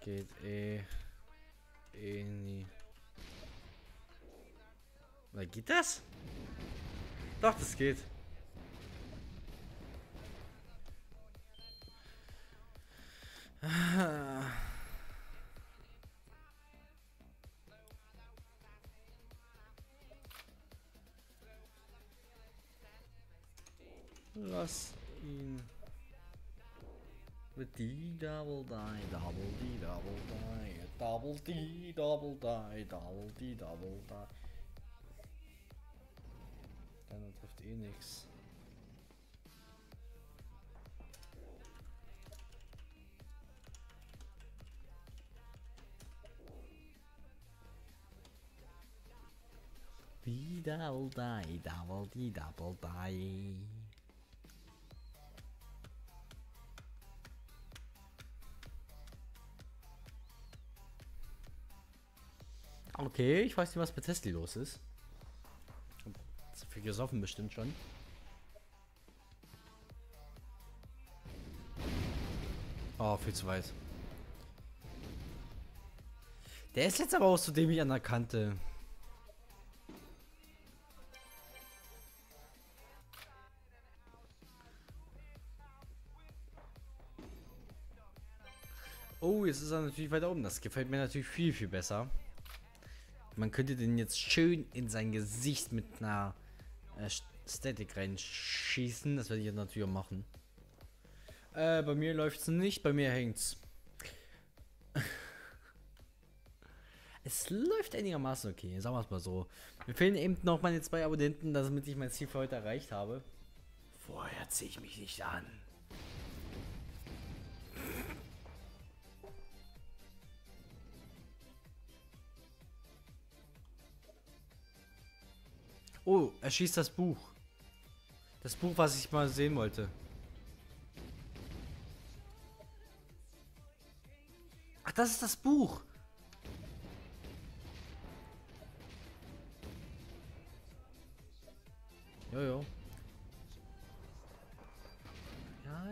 Speaker 1: Geht eh. Eh nie. Na, geht das? Doch, das geht. Lass ihn. Mit die double die, double die, double die, double die, double die, double die, double die. Dann trifft eh nix. Wie double die, double die, double die. Okay, ich weiß nicht, was mit Tesla los ist. Zu viel gesoffen bestimmt schon. Oh, viel zu weit. Der ist jetzt aber auch so dämlich an der Kante. Jetzt ist er natürlich weiter oben. Das gefällt mir natürlich viel, viel besser. Man könnte den jetzt schön in sein Gesicht mit einer äh, Static reinschießen. Das werde ich jetzt natürlich auch machen. Äh, bei mir läuft es nicht, bei mir hängt's. es läuft einigermaßen okay, sagen wir es mal so. Mir fehlen eben noch meine zwei Abonnenten, damit ich mein Ziel für heute erreicht habe. Vorher ziehe ich mich nicht an. Oh, er schießt das Buch. Das Buch, was ich mal sehen wollte. Ach, das ist das Buch. Jojo. Ja,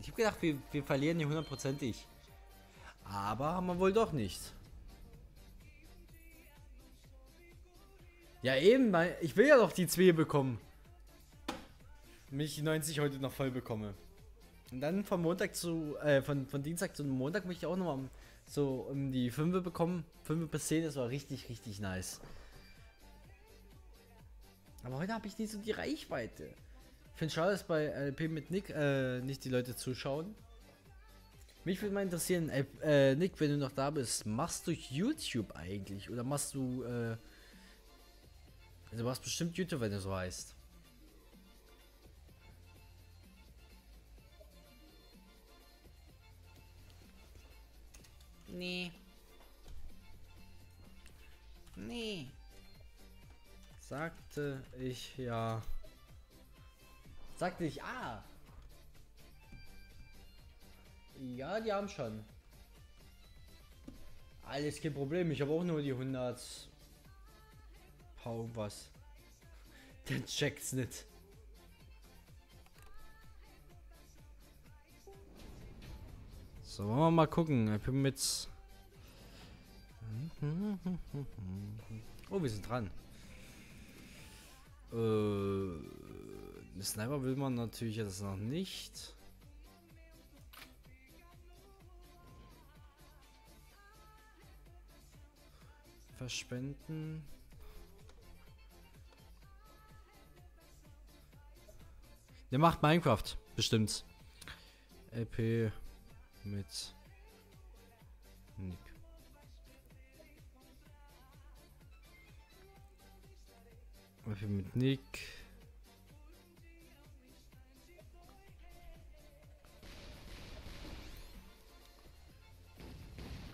Speaker 1: ich habe gedacht, wir, wir verlieren hier hundertprozentig. Aber haben wir wohl doch nicht. Ja, eben, weil ich will ja doch die 2 bekommen. Wenn ich die 90 heute noch voll bekomme. Und dann von Montag zu, äh, von, von Dienstag zu Montag möchte ich auch nochmal so um die 5 bekommen. 5 bis 10, das war richtig, richtig nice. Aber heute habe ich nicht so die Reichweite. Ich finde schade, dass bei LP mit Nick äh, nicht die Leute zuschauen. Mich würde mal interessieren, äh, Nick, wenn du noch da bist, machst du YouTube eigentlich? Oder machst du, äh, also, du machst bestimmt YouTube, wenn du so heißt. Nee. Nee. Sagte ich ja. Sagte ich ah. Ja, die haben schon. Alles kein Problem. Ich habe auch nur die 100 Pau was. Der checkt's nicht. So, wollen wir mal gucken. Ich bin mit. Oh, wir sind dran. Äh, Sniper will man natürlich jetzt noch nicht. Verschwenden. Der macht Minecraft, bestimmt. LP mit Nick. LP mit Nick.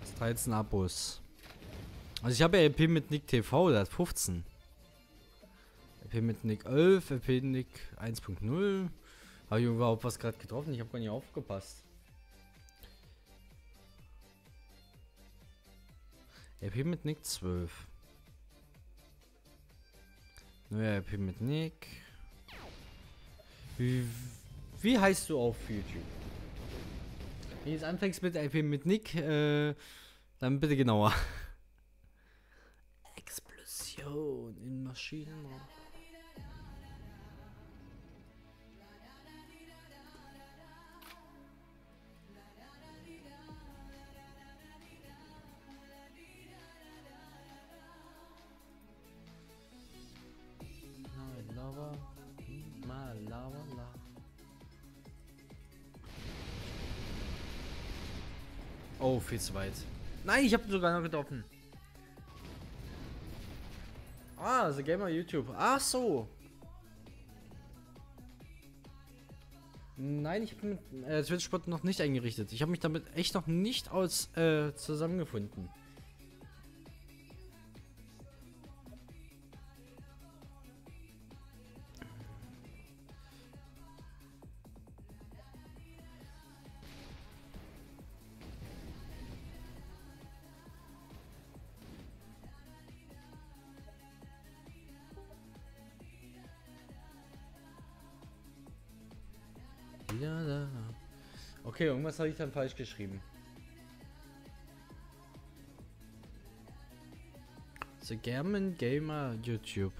Speaker 1: Das 13 Abos. Also ich habe ja LP mit Nick TV, der hat 15. Mit Nick 11, LP Nick 1.0. Habe ich überhaupt was gerade getroffen? Ich habe gar nicht aufgepasst. LP mit Nick 12. Neuer LP mit Nick. Wie, wie heißt du auf YouTube? Wenn du jetzt anfängst mit LP mit Nick, äh, dann bitte genauer. Explosion in Maschinenraum. Viel zu weit. Nein, ich habe sogar noch getroffen. Ah, The Gamer YouTube. Ach so. Nein, ich habe mit äh, Twitch-Spot noch nicht eingerichtet. Ich habe mich damit echt noch nicht aus äh, zusammengefunden. Irgendwas habe ich dann falsch geschrieben. The German Gamer YouTube.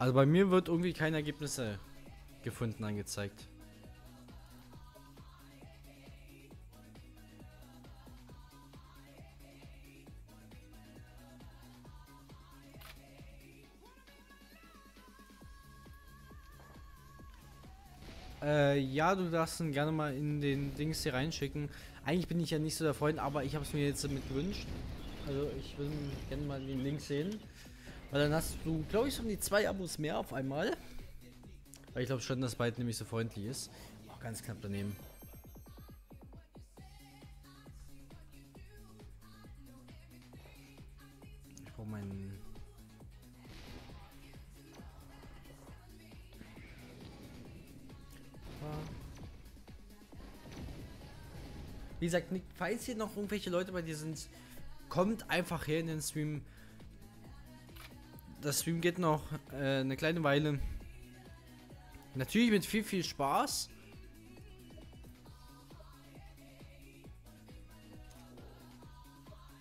Speaker 1: Also bei mir wird irgendwie keine Ergebnisse gefunden angezeigt. Äh, ja, du darfst ihn gerne mal in den Dings hier reinschicken. Eigentlich bin ich ja nicht so der Freund, aber ich habe es mir jetzt damit gewünscht. Also ich will gerne mal den Link sehen. Weil dann hast du, glaube ich, um die zwei Abos mehr auf einmal. Weil ich glaube schon, dass Byte nämlich so freundlich ist. Oh, ganz knapp daneben. Gesagt, falls hier noch irgendwelche Leute bei dir sind, kommt einfach her in den Stream. Das Stream geht noch äh, eine kleine Weile. Natürlich mit viel, viel Spaß.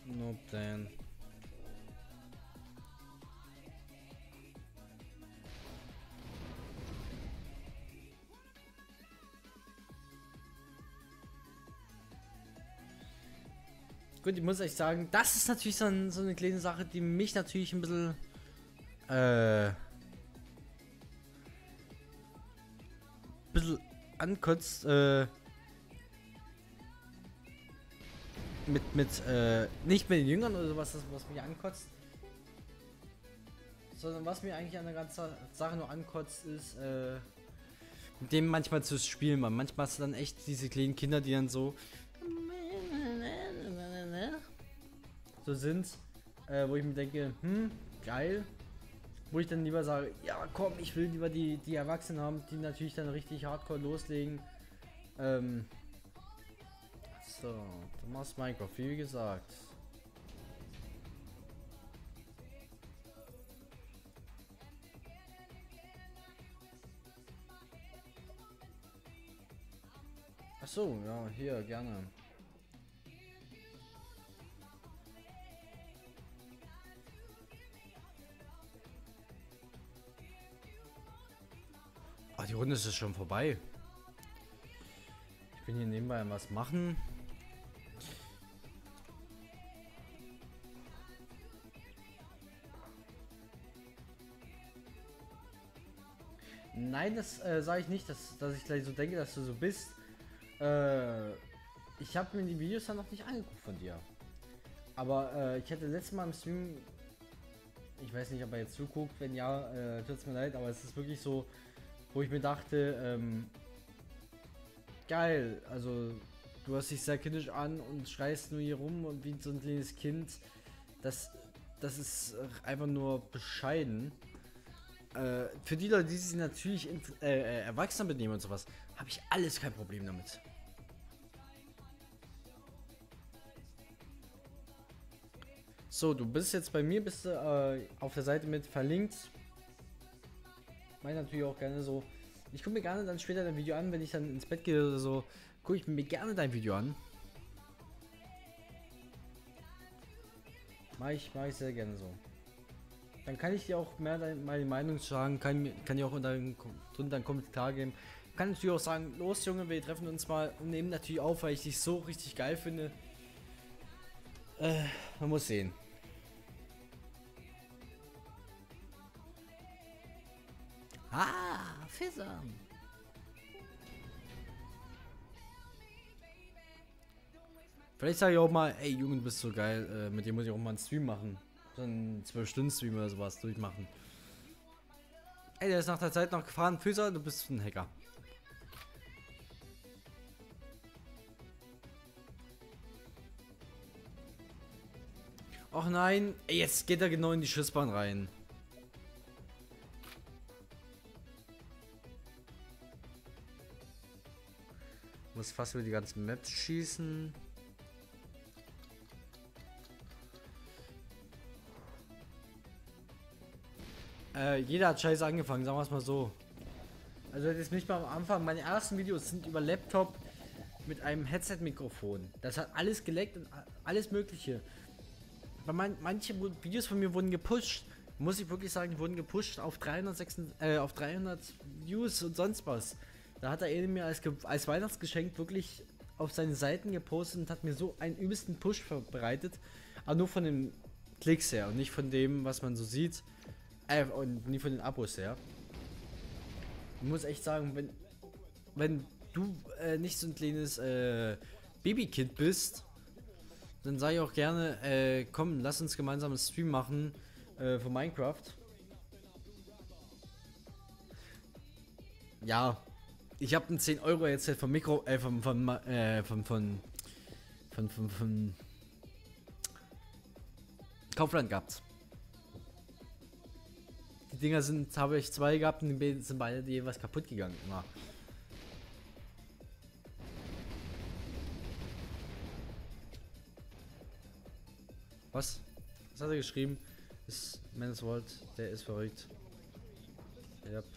Speaker 1: No plan. Gut, ich muss euch sagen, das ist natürlich so, ein, so eine kleine Sache, die mich natürlich ein bisschen äh, bisschen ankotzt, äh, mit, mit, äh, nicht mit den Jüngern oder sowas, das, was mich ankotzt, sondern was mir eigentlich an der ganzen Sache nur ankotzt, ist, äh, mit dem manchmal zu spielen, man. Manchmal hast du dann echt diese kleinen Kinder, die dann so so sind. äh, wo ich mir denke, hm, geil. Wo ich dann lieber sage, ja komm, ich will lieber die, die Erwachsenen haben, die natürlich dann richtig hardcore loslegen. Ähm, so, du machst Minecraft, wie gesagt. Ach so, ja, hier, gerne. Die Runde ist schon vorbei. Ich bin hier nebenbei was machen. Nein, das äh, sage ich nicht, dass, dass ich gleich so denke, dass du so bist. Äh, ich habe mir die Videos dann noch nicht angeguckt von dir. Aber äh, ich hatte letztes Mal im Stream, ich weiß nicht, ob er jetzt zuguckt, wenn ja, äh, tut es mir leid, aber es ist wirklich so, wo ich mir dachte, ähm, geil, also du hast dich sehr kindisch an und schreist nur hier rum und wie so ein kleines Kind. Das, das ist einfach nur bescheiden. Äh, für die Leute, die sich natürlich äh, äh, erwachsen benehmen und sowas, habe ich alles kein Problem damit. So, du bist jetzt bei mir, bist du äh, auf der Seite mit verlinkt. Meine natürlich auch gerne so. Ich gucke mir gerne dann später dein Video an, wenn ich dann ins Bett gehe oder so. Gucke ich mir gerne dein Video an. Mache ich, mach ich sehr gerne so. Dann kann ich dir auch mehr deine, meine Meinung sagen, kann, kann dir auch unter, drunter einen Kommentar geben. Kann natürlich auch sagen, los Junge, wir treffen uns mal und nehmen natürlich auf, weil ich dich so richtig geil finde. Äh, man muss sehen. Ah, Fisser. Vielleicht sage ich auch mal, ey Junge, du bist so geil, äh, mit dem muss ich auch mal einen Stream machen. So einen 12-Stunden-Stream oder sowas durchmachen. Ey, der ist nach der Zeit noch gefahren. Füßer, du bist ein Hacker. Ach nein, ey, jetzt geht er genau in die Schussbahn rein. Muss fast über die ganzen Maps schießen. Äh, jeder hat scheiße angefangen, sagen wir es mal so. Also das ist nicht mal am Anfang. Meine ersten Videos sind über Laptop mit einem Headset-Mikrofon. Das hat alles geleckt und alles mögliche. Bei man, manche Videos von mir wurden gepusht. Muss ich wirklich sagen, die wurden gepusht auf 306, äh, auf 300 Views und sonst was. Da hat er mir als, als Weihnachtsgeschenk wirklich auf seine Seiten gepostet und hat mir so einen übelsten Push bereitet. Aber nur von den Klicks her und nicht von dem, was man so sieht. Äh, und nie von den Abos her. Ich muss echt sagen, wenn, wenn du äh, nicht so ein kleines äh, Babykind bist, dann sage ich auch gerne, äh, komm, lass uns gemeinsam einen Stream machen äh, von Minecraft. Ja, ich habe ein 10 Euro jetzt vom Mikro, äh, vom, vom, äh, von, von, von, von, von Kaufland gehabt. Die Dinger sind, habe ich zwei gehabt und die sind beide jeweils kaputt gegangen. Immer. Was? Was hat er geschrieben? Ist Man's der ist verrückt. Yep.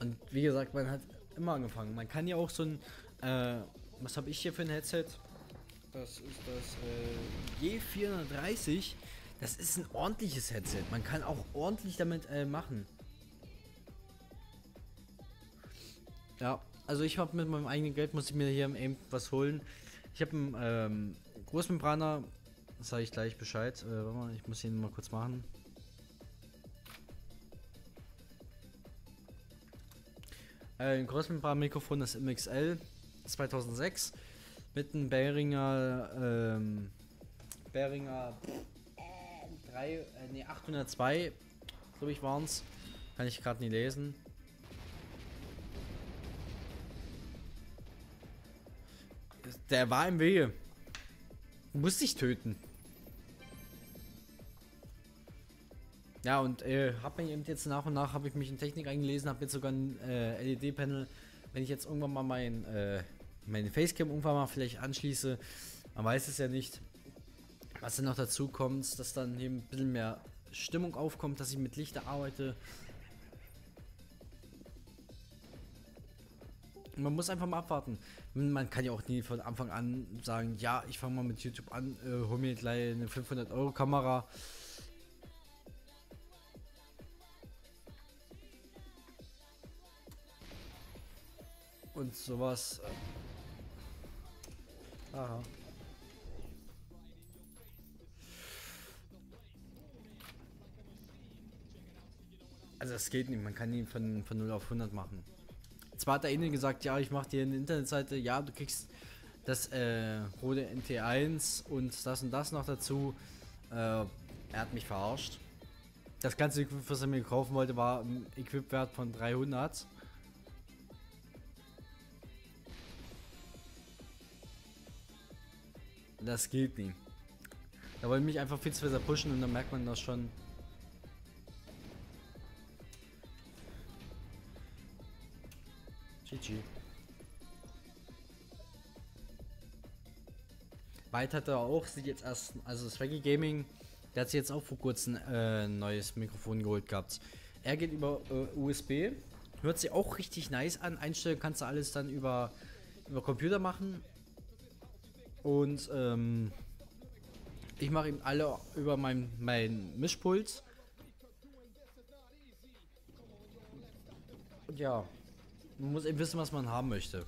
Speaker 1: Und wie gesagt, man hat immer angefangen. Man kann ja auch so ein, äh, was habe ich hier für ein Headset? Das ist das äh, G430. Das ist ein ordentliches Headset. Man kann auch ordentlich damit äh, machen. Ja, also ich habe mit meinem eigenen Geld muss ich mir hier eben was holen. Ich habe einen ähm, Großmembraner. Sage ich gleich Bescheid. Äh, warte mal, ich muss ihn mal kurz machen. Ein Großmembran-Mikrofon, das MXL 2006 mit einem Behringer, ähm, Behringer 3, äh, nee, 802, glaube ich, waren es. Kann ich gerade nie lesen. Der war im Wege. Muss dich töten. Ja, und äh, habe mir eben jetzt nach und nach habe ich mich in Technik eingelesen, habe jetzt sogar ein äh, LED-Panel. Wenn ich jetzt irgendwann mal mein, äh, meine Facecam irgendwann mal vielleicht anschließe, man weiß es ja nicht, was dann noch dazu kommt, dass dann eben ein bisschen mehr Stimmung aufkommt, dass ich mit Lichter arbeite. Man muss einfach mal abwarten. Man kann ja auch nie von Anfang an sagen, ja, ich fange mal mit YouTube an, äh, hol mir gleich eine 500 Euro Kamera. Und sowas. Aha. Also das geht nicht, man kann ihn von, von 0 auf 100 machen. Zwar hat der eine gesagt, ja, ich mache dir eine Internetseite, ja, du kriegst das äh, rote NT1 und das und das noch dazu. Äh, er hat mich verarscht. Das ganze Equip, was er mir kaufen wollte, war ein Equip-Wert von 300. Das geht nicht. Da wollen mich einfach viel zu besser pushen und dann merkt man das schon. GG. Weit hat er auch sich jetzt erst, also Swaggy Gaming, der hat sich jetzt auch vor kurzem äh, ein neues Mikrofon geholt gehabt. Er geht über äh, USB, hört sich auch richtig nice an. Einstellen kannst du alles dann über, über Computer machen. Und ähm, ich mache ihm alle über mein, mein Mischpult. Und ja, man muss eben wissen, was man haben möchte.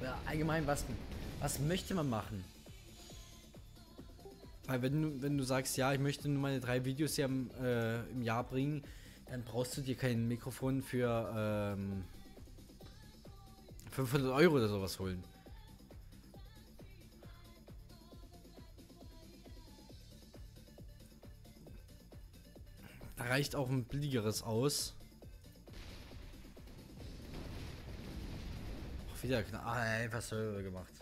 Speaker 1: Oder allgemein, was, was möchte man machen? Weil wenn du, wenn du sagst, ja, ich möchte nur meine drei Videos hier im, äh, im Jahr bringen, dann brauchst du dir kein Mikrofon für ähm, 500 Euro oder sowas holen. Da reicht auch ein billigeres aus. Oh, wieder knapp. Ah, einfach so gemacht.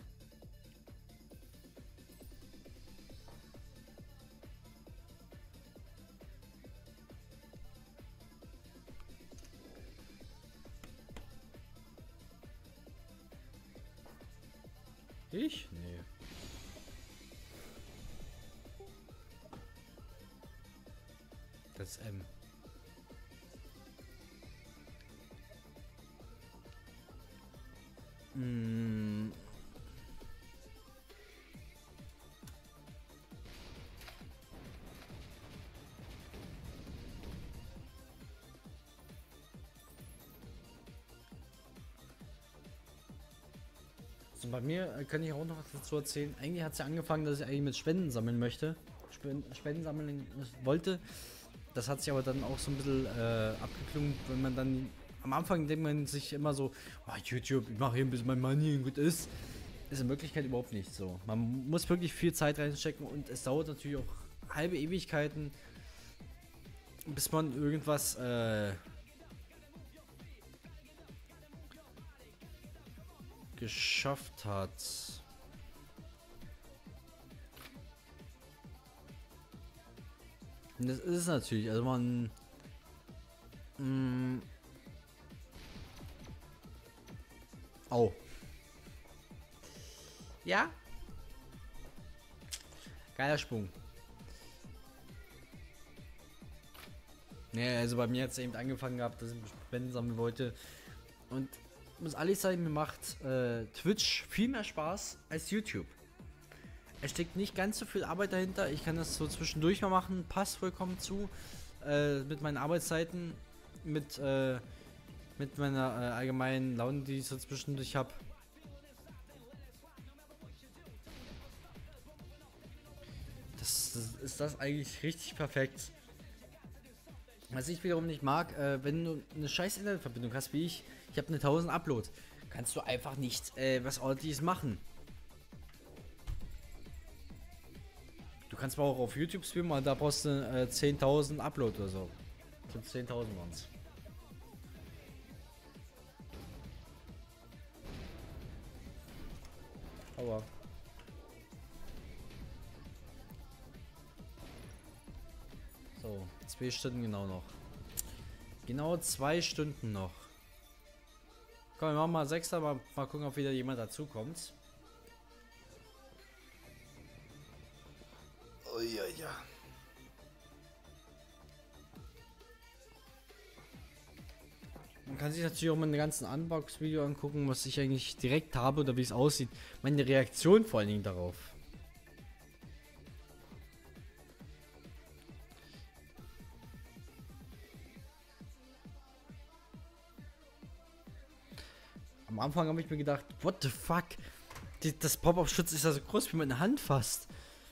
Speaker 1: Ich? Nee. Das M. Mm. So, bei mir äh, kann ich auch noch dazu erzählen. Eigentlich hat es ja angefangen, dass ich eigentlich mit Spenden sammeln möchte. Spenden, Spenden sammeln wollte. Das hat sich aber dann auch so ein bisschen äh, abgeklungen, wenn man dann am Anfang denkt man sich immer so, oh, YouTube, ich mache hier ein bisschen mein Money und gut ist. Ist in Wirklichkeit überhaupt nicht so. Man muss wirklich viel Zeit reinstecken und es dauert natürlich auch halbe Ewigkeiten, bis man irgendwas äh, geschafft hat. Und das ist natürlich, also man... Mh, mm, oh. Ja? Geiler Sprung. Ja, also bei mir hat es eben angefangen gehabt, dass ich Spenden sammeln wollte. Und muss ehrlich sagen, mir macht äh, Twitch viel mehr Spaß als YouTube. Es steckt nicht ganz so viel Arbeit dahinter. Ich kann das so zwischendurch mal machen, passt vollkommen zu. Äh, mit meinen Arbeitszeiten, mit, äh, mit meiner äh, allgemeinen Laune, die ich so zwischendurch habe. Das, das, ist das eigentlich richtig perfekt. Was ich wiederum nicht mag, äh, wenn du eine scheiß Internetverbindung hast wie ich, ich habe eine 1000 Upload, kannst du einfach nicht äh, was ordentliches machen. Du kannst mal auch auf YouTube streamen, da brauchst du äh, 10.000 Upload oder so. zu 10.000 waren es. Aua. So, zwei Stunden genau noch. Genau zwei Stunden noch. Komm, wir machen mal Sechster, mal, mal gucken, ob wieder jemand dazu kommt. Oh ja, ja. Man kann sich natürlich auch mal einen ganzen Unbox-Video angucken, was ich eigentlich direkt habe oder wie es aussieht. Meine Reaktion vor allen Dingen darauf. Am Anfang habe ich mir gedacht, what the fuck? Die, das Pop-Up-Schutz ist ja so groß wie meine Hand fast.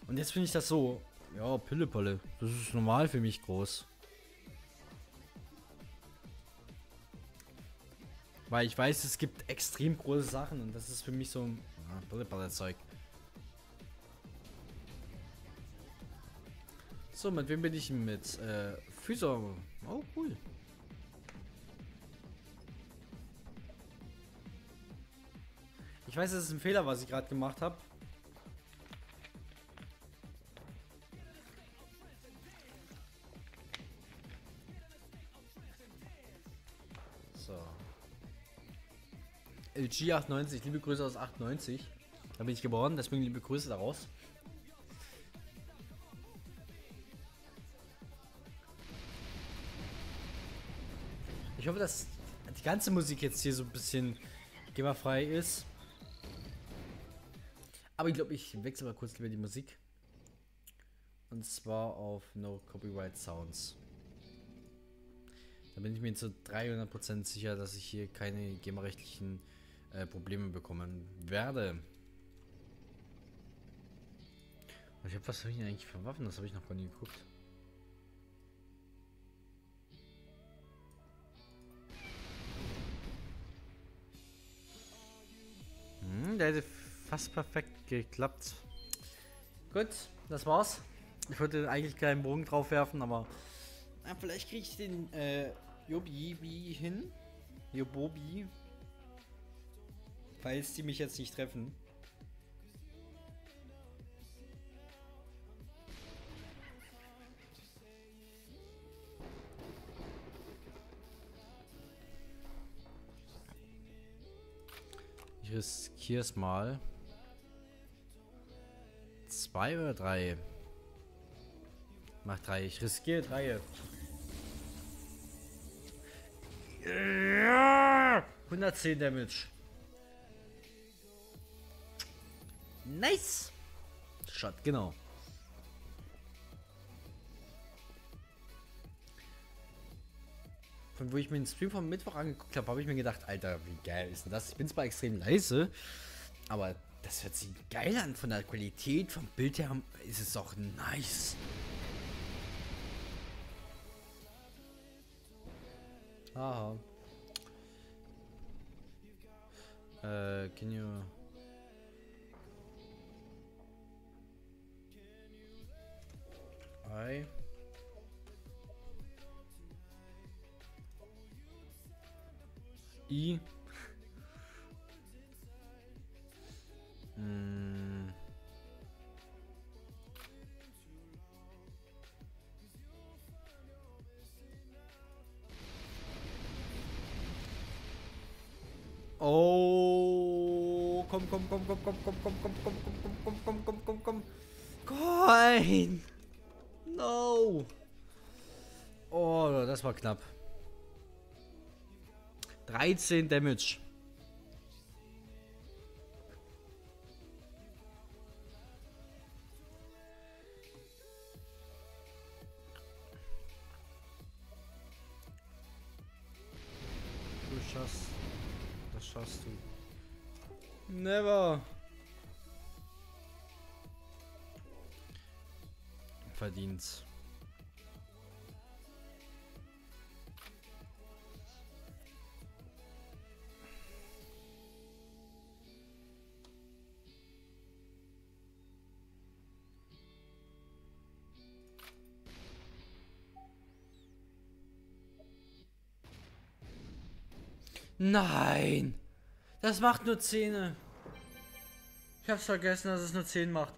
Speaker 1: Und jetzt finde ich das so, ja, Pillepalle. Das ist normal für mich groß. Weil ich weiß, es gibt extrem große Sachen und das ist für mich so ein ja, Pillepalle-Zeug. So, mit wem bin ich mit? Äh, Füßer. Oh, cool. Weiß, es ist ein Fehler, was ich gerade gemacht habe. So. LG 98, liebe Grüße aus 98. Da bin ich geboren, deswegen liebe Grüße daraus. Ich hoffe, dass die ganze Musik jetzt hier so ein bisschen GEMA-frei ist. Aber ich glaube, ich wechsle mal kurz lieber die Musik. Und zwar auf No Copyright Sounds. Da bin ich mir zu 300% sicher, dass ich hier keine GEMA-rechtlichen äh, Probleme bekommen werde. Ich habe was habe ich eigentlich für Waffen? Das habe ich noch gar nie geguckt. Hm, der hätte fast perfekt geklappt. Gut, das war's. Ich wollte eigentlich keinen Bogen drauf werfen, aber ja, vielleicht kriege ich den äh, Jobi hin. Jobobi. Falls die mich jetzt nicht treffen. Ich riskiere es mal. Zwei oder drei? Mach drei. Ich riskiere drei. Ja! 110 Damage. Nice. Shot, genau. Von wo ich mir den Stream vom Mittwoch angeguckt habe, habe ich mir gedacht, Alter, wie geil ist denn das? Ich bin zwar extrem leise, aber das hört sich geil an. Von der Qualität, vom Bild her ist es auch nice. Aha. Äh, can you... I... I. hm. Oh, komm, komm, komm, komm, komm, komm, komm, komm, komm, komm, komm, komm, komm, komm, komm, komm. Nein. No. Oh, das war knapp. 13 Damage. Never. Verdient. Nein! Das macht nur Zähne. Ich hab's vergessen, dass es nur 10 macht.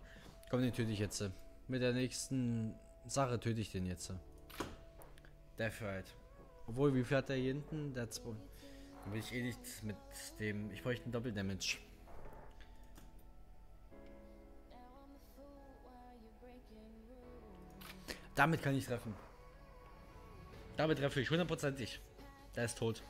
Speaker 1: Komm, den töte ich jetzt. Mit der nächsten Sache töte ich den jetzt. Death Ride. Obwohl, wie fährt der hier hinten? Der 2. Dann will ich eh nichts mit dem. Ich bräuchte einen Doppeldamage. Damit kann ich treffen. Damit treffe ich hundertprozentig. Der ist tot.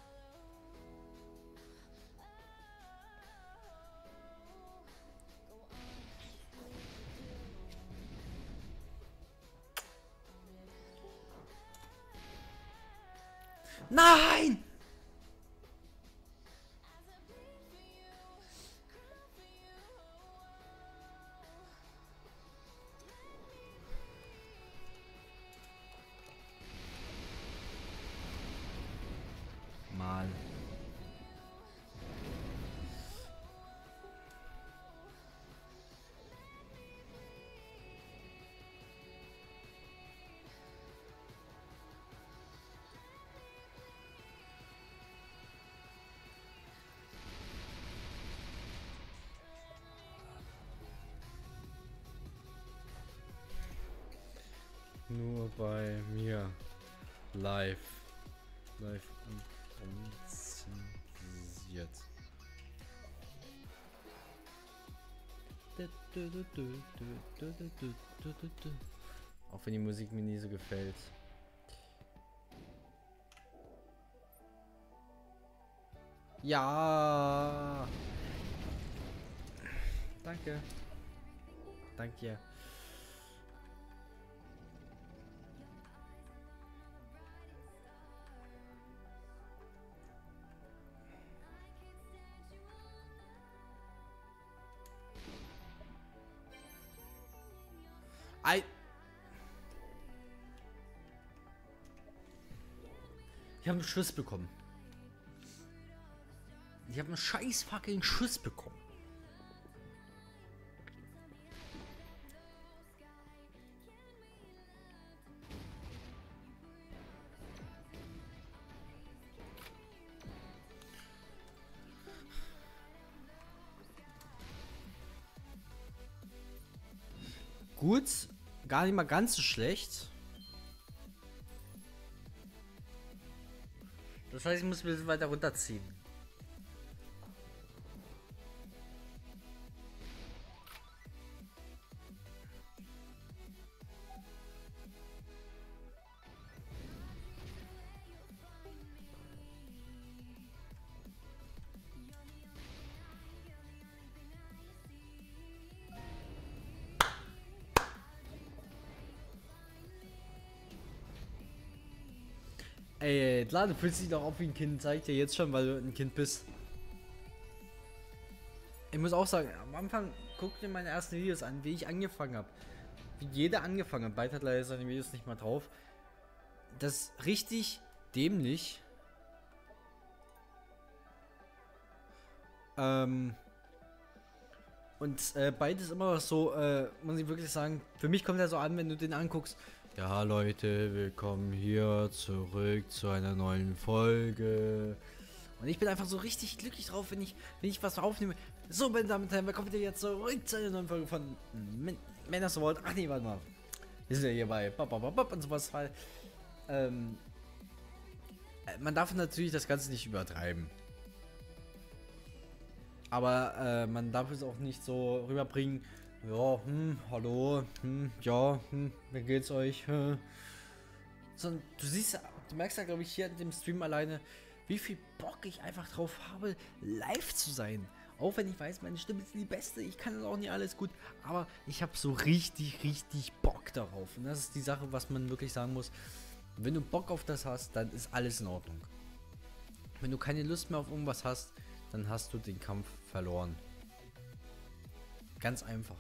Speaker 1: Mir. Live. Live anonsiert. Auch wenn die Musik mir nie so gefällt. Ja. Danke. Danke. Habe einen Schuss bekommen. Ich habe einen scheiß fucking Schuss bekommen. Gut, gar nicht mal ganz so schlecht. Das heißt, ich muss ein bisschen weiter runterziehen. Ey, klar, du fühlst dich doch auch wie ein Kind, zeig ich dir jetzt schon, weil du ein Kind bist. Ich muss auch sagen, am Anfang guck dir meine ersten Videos an, wie ich angefangen habe. Wie jeder angefangen hat. Beid hat leider seine Videos nicht mal drauf. Das ist richtig dämlich. Ähm. Und äh, beides immer so, äh, muss ich wirklich sagen, für mich kommt er so an, wenn du den anguckst. Ja, Leute, willkommen hier zurück zu einer neuen Folge. Und ich bin einfach so richtig glücklich drauf, wenn ich, wenn ich was aufnehme. So, meine Damen und Herren, willkommen wieder jetzt zurück zu einer neuen Folge von Männers World. Ach nee, warte mal. Wir sind ja hier bei Bop, Bop, Bop und sowas, weil ähm, man darf natürlich das Ganze nicht übertreiben. Aber äh, man darf es auch nicht so rüberbringen, ja, hm, hallo, hm, ja, hm, wie geht's euch? Hm. Sondern du siehst, du merkst ja, glaube ich, hier in dem Stream alleine, wie viel Bock ich einfach drauf habe, live zu sein. Auch wenn ich weiß, meine Stimme ist die beste, ich kann auch nicht alles gut, aber ich habe so richtig, richtig Bock darauf. Und das ist die Sache, was man wirklich sagen muss. Wenn du Bock auf das hast, dann ist alles in Ordnung. Wenn du keine Lust mehr auf irgendwas hast, dann hast du den Kampf verloren. Ganz einfach.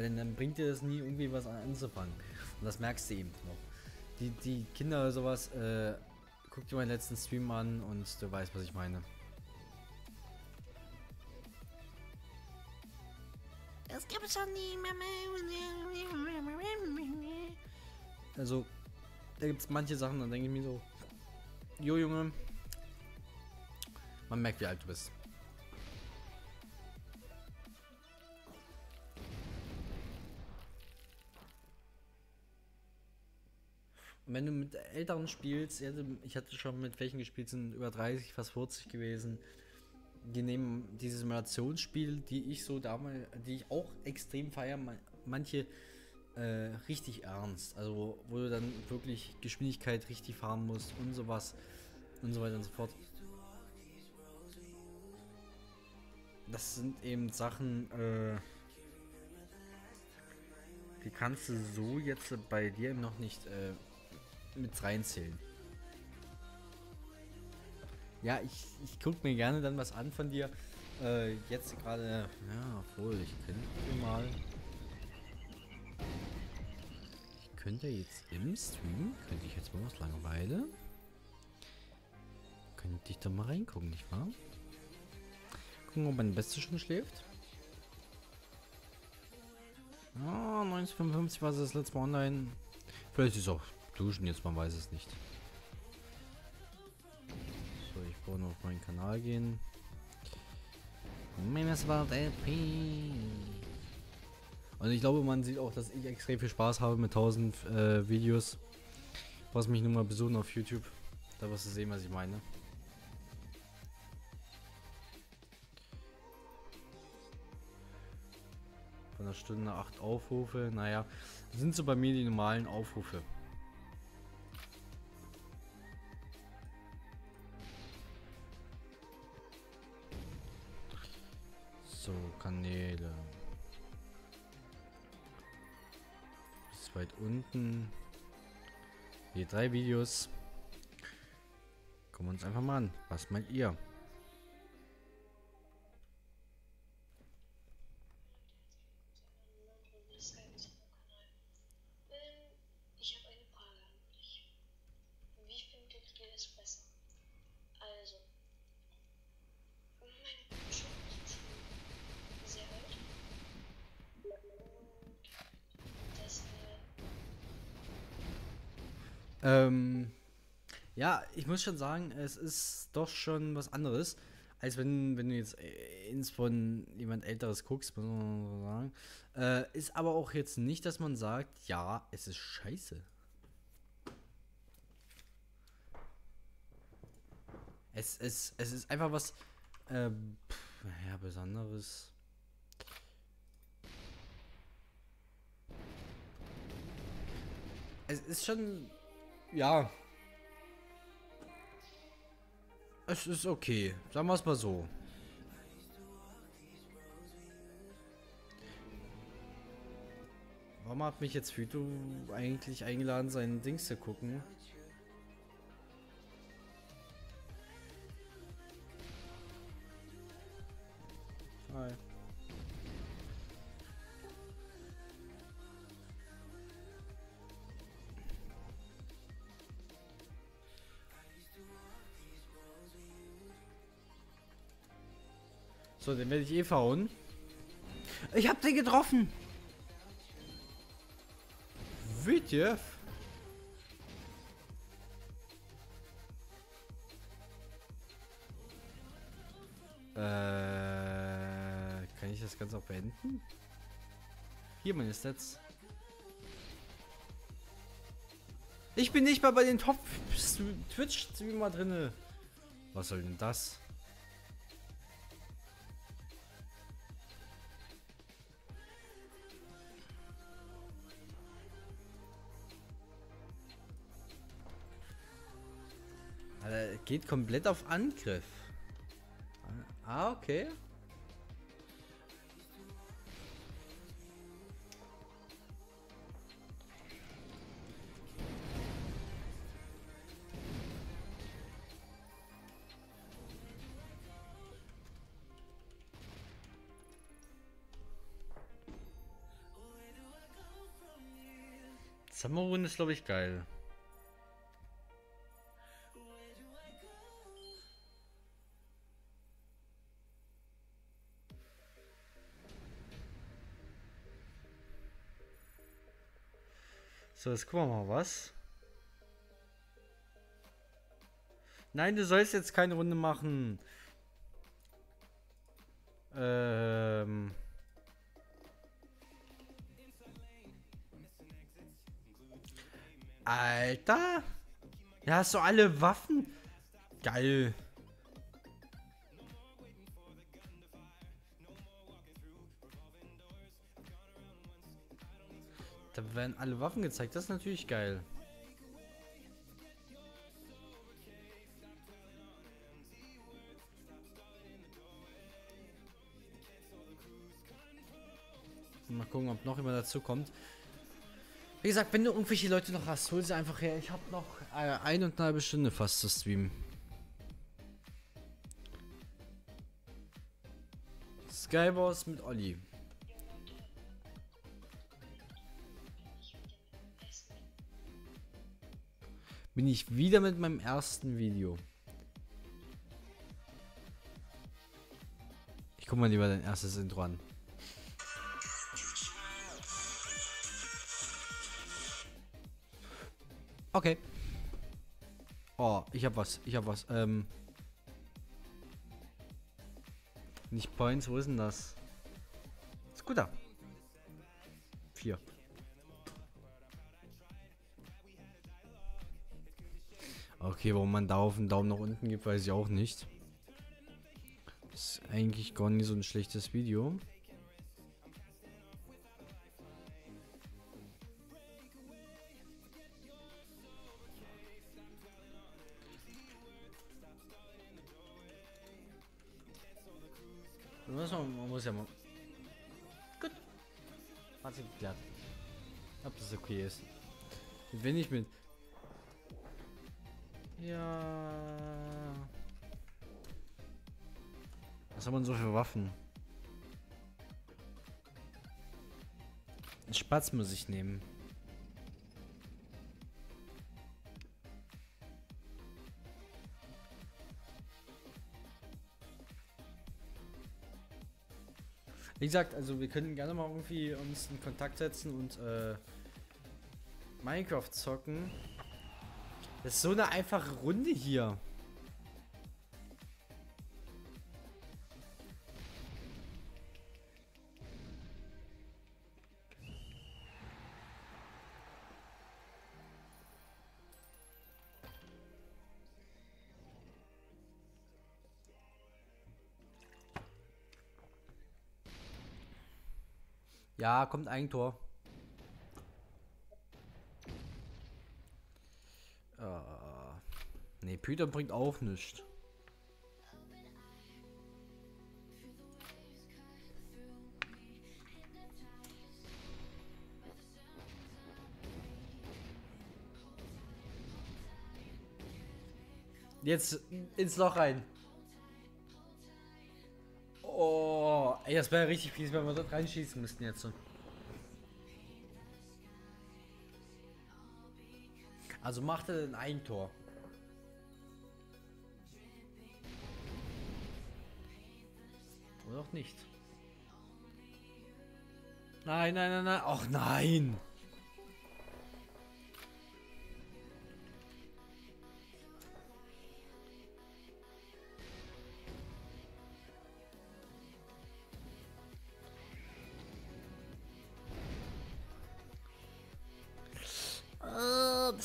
Speaker 1: Weil dann, dann bringt dir das nie irgendwie was anzufangen. Und das merkst du eben noch. Die, die Kinder oder sowas, äh, guck dir meinen letzten Stream an und du weißt, was ich meine.
Speaker 2: Das gibt's schon nie mehr.
Speaker 1: Also, Da gibt es manche Sachen, dann denke ich mir so, jo Junge, man merkt, wie alt du bist. Wenn du mit Älteren spielst, ich hatte schon mit welchen gespielt, sind über 30, fast 40 gewesen. Die nehmen diese Simulationsspiele, die ich so damals, die ich auch extrem feiere, manche äh, richtig ernst. Also wo du dann wirklich Geschwindigkeit richtig fahren musst und sowas und so weiter und so fort. Das sind eben Sachen, äh, die kannst du so jetzt bei dir noch nicht äh, mit reinzählen. Ja, ich, ich gucke mir gerne dann was an von dir. Äh, jetzt gerade, ja, obwohl, ich könnte mal... Ich könnte jetzt im Stream, könnte ich jetzt mal aus Langeweile... Könnte ich da mal reingucken, nicht wahr? Gucken, ob mein Beste schon schläft. Ah, 1955 war es das letzte Mal online. Vielleicht ist auch duschen jetzt, man weiß es nicht. So, ich brauche noch auf meinen Kanal gehen. Und ich glaube, man sieht auch, dass ich extrem viel Spaß habe mit 1000 äh, Videos. Was mich nun mal besuchen auf YouTube. Da wirst du sehen, was ich meine. Von der Stunde 8 Aufrufe. Naja, sind so bei mir die normalen Aufrufe. Weit unten. Hier drei Videos. Gucken wir uns einfach mal an. Was meint ihr? Ähm, ja, ich muss schon sagen, es ist doch schon was anderes, als wenn, wenn du jetzt ins von jemand Älteres guckst, muss man so sagen. Äh, ist aber auch jetzt nicht, dass man sagt, ja, es ist scheiße. Es, es, es ist einfach was, äh, pff, ja, Besonderes. Es ist schon ja. Es ist okay. Sagen wir es mal so. Warum hat mich jetzt Fito eigentlich eingeladen, seinen Dings zu gucken? So, den werde ich eh verhauen. Ich hab den getroffen. WTF? Äh, kann ich das Ganze auch beenden? Hier meine Stats. Ich bin nicht mal bei den Top Twitch-Streamer drinne. Was soll denn das? Geht komplett auf Angriff. Ah, okay. Summerwind ist, glaube ich, geil. So, jetzt gucken wir mal was. Nein, du sollst jetzt keine Runde machen. Ähm... Alter! Ja, hast du alle Waffen. Geil. Da werden alle Waffen gezeigt. Das ist natürlich geil. Mal gucken, ob noch jemand dazu kommt. Wie gesagt, wenn du irgendwelche Leute noch hast, hol sie einfach her. Ich habe noch äh, eine und eine halbe Stunde fast zu streamen. Skyboss mit Olli. Bin ich wieder mit meinem ersten Video. Ich guck mal lieber dein erstes Intro an. Okay. Oh, ich hab was. Ich hab was. Ähm. Nicht Points, wo ist denn das? Scooter. Vier. Okay, warum man da auf den Daumen nach unten gibt, weiß ich auch nicht. Ist eigentlich gar nicht so ein schlechtes Video. Man muss ja mal. Gut. Hat sich geklärt. Ob das okay ist. Wenn ich mit. Haben wir so für Waffen? Ein Spatz muss ich nehmen. Wie gesagt, also wir können gerne mal irgendwie uns in Kontakt setzen und äh, Minecraft zocken. Das ist so eine einfache Runde hier. Ja, kommt ein Tor. Nee, Peter bringt auch nichts. Jetzt ins Loch rein. Ey, das wäre richtig fies, wenn wir dort reinschießen müssten jetzt. Also macht er ein Eigentor. Oder auch nicht. Nein, nein, nein, nein. Ach nein.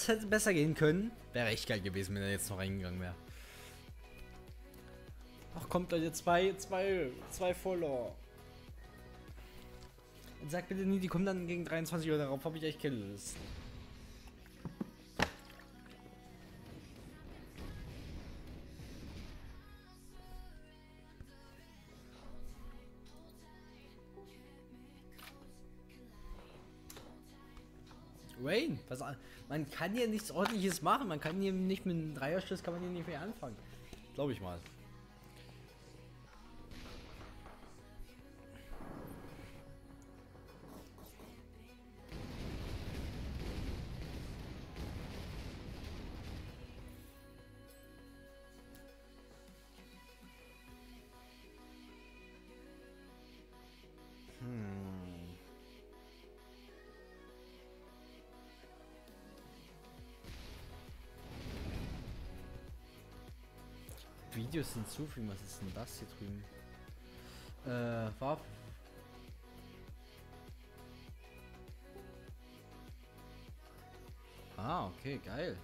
Speaker 1: Das hätte besser gehen können. Wäre echt geil gewesen, wenn er jetzt noch reingegangen wäre. Ach, kommt da jetzt zwei, zwei, zwei Follower. Und sag bitte nie, die kommen dann gegen 23 Uhr darauf, habe ich echt keine Lust. Wayne, was, man kann hier nichts ordentliches machen, man kann hier nicht mit einem Dreierschuss kann man hier nicht mehr anfangen. Glaube ich mal. Videos hinzufügen. Was ist denn das hier drüben? Äh, war. Ah, okay, geil.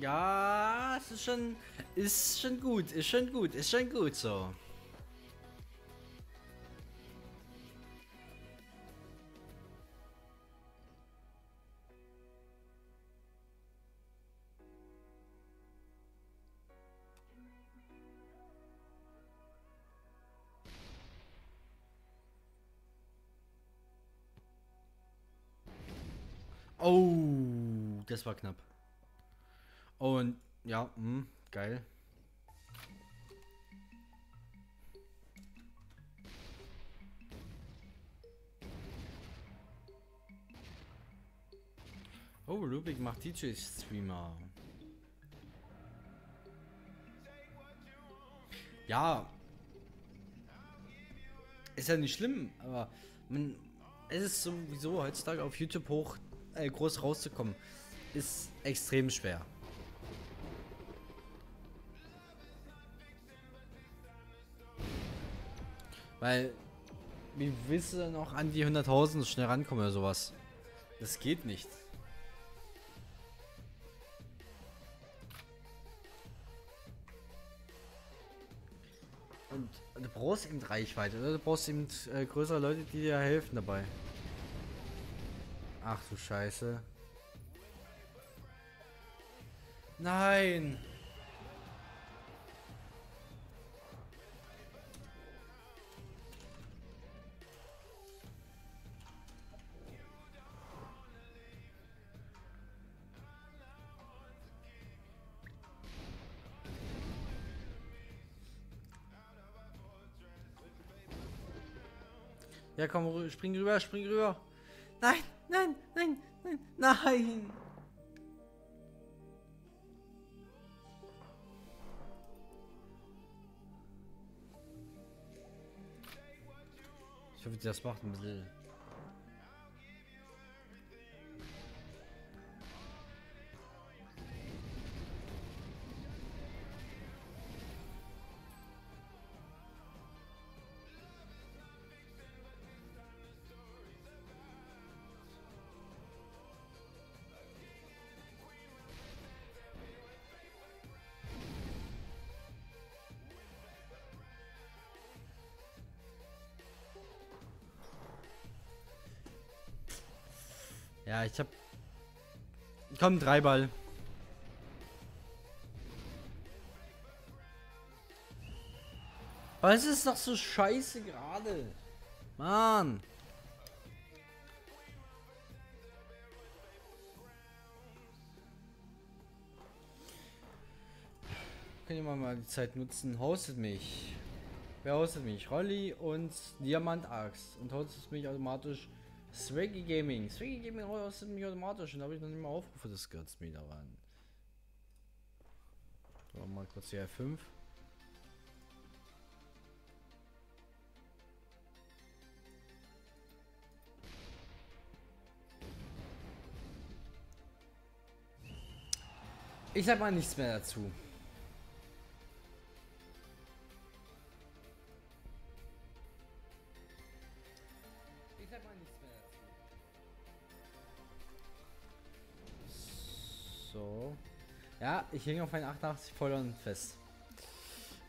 Speaker 1: Ja, es ist schon, ist schon gut, ist schon gut, ist schon gut so. Oh, das war knapp. Und ja, mh, geil. Oh, Rubik macht DJ-Streamer. Ja. Ist ja nicht schlimm, aber man, es ist sowieso heutzutage auf YouTube hoch äh, groß rauszukommen. Ist extrem schwer. Weil, wie willst du denn auch an die 100.000 schnell rankommen oder sowas? Das geht nicht. Und du brauchst eben Reichweite, oder? Du brauchst eben äh, größere Leute, die dir helfen dabei. Ach du Scheiße. Nein! Ja, komm, spring rüber, spring rüber. Nein, nein, nein, nein, nein. Ich hoffe, das macht ein bisschen. Ich hab. Komm, drei Ball. Aber es ist doch so scheiße gerade. Mann. Können wir mal die Zeit nutzen. Hostet mich. Wer hostet mich? Rolli und Diamant Axt. Und hostet mich automatisch Swaggy Gaming. Swaggy Gaming hostet mich automatisch und habe ich noch nicht mal das Skirts mir daran. So, mal kurz die F5. Ich sag mal nichts mehr dazu. Ja, ich hänge auf ein 88 voll und fest.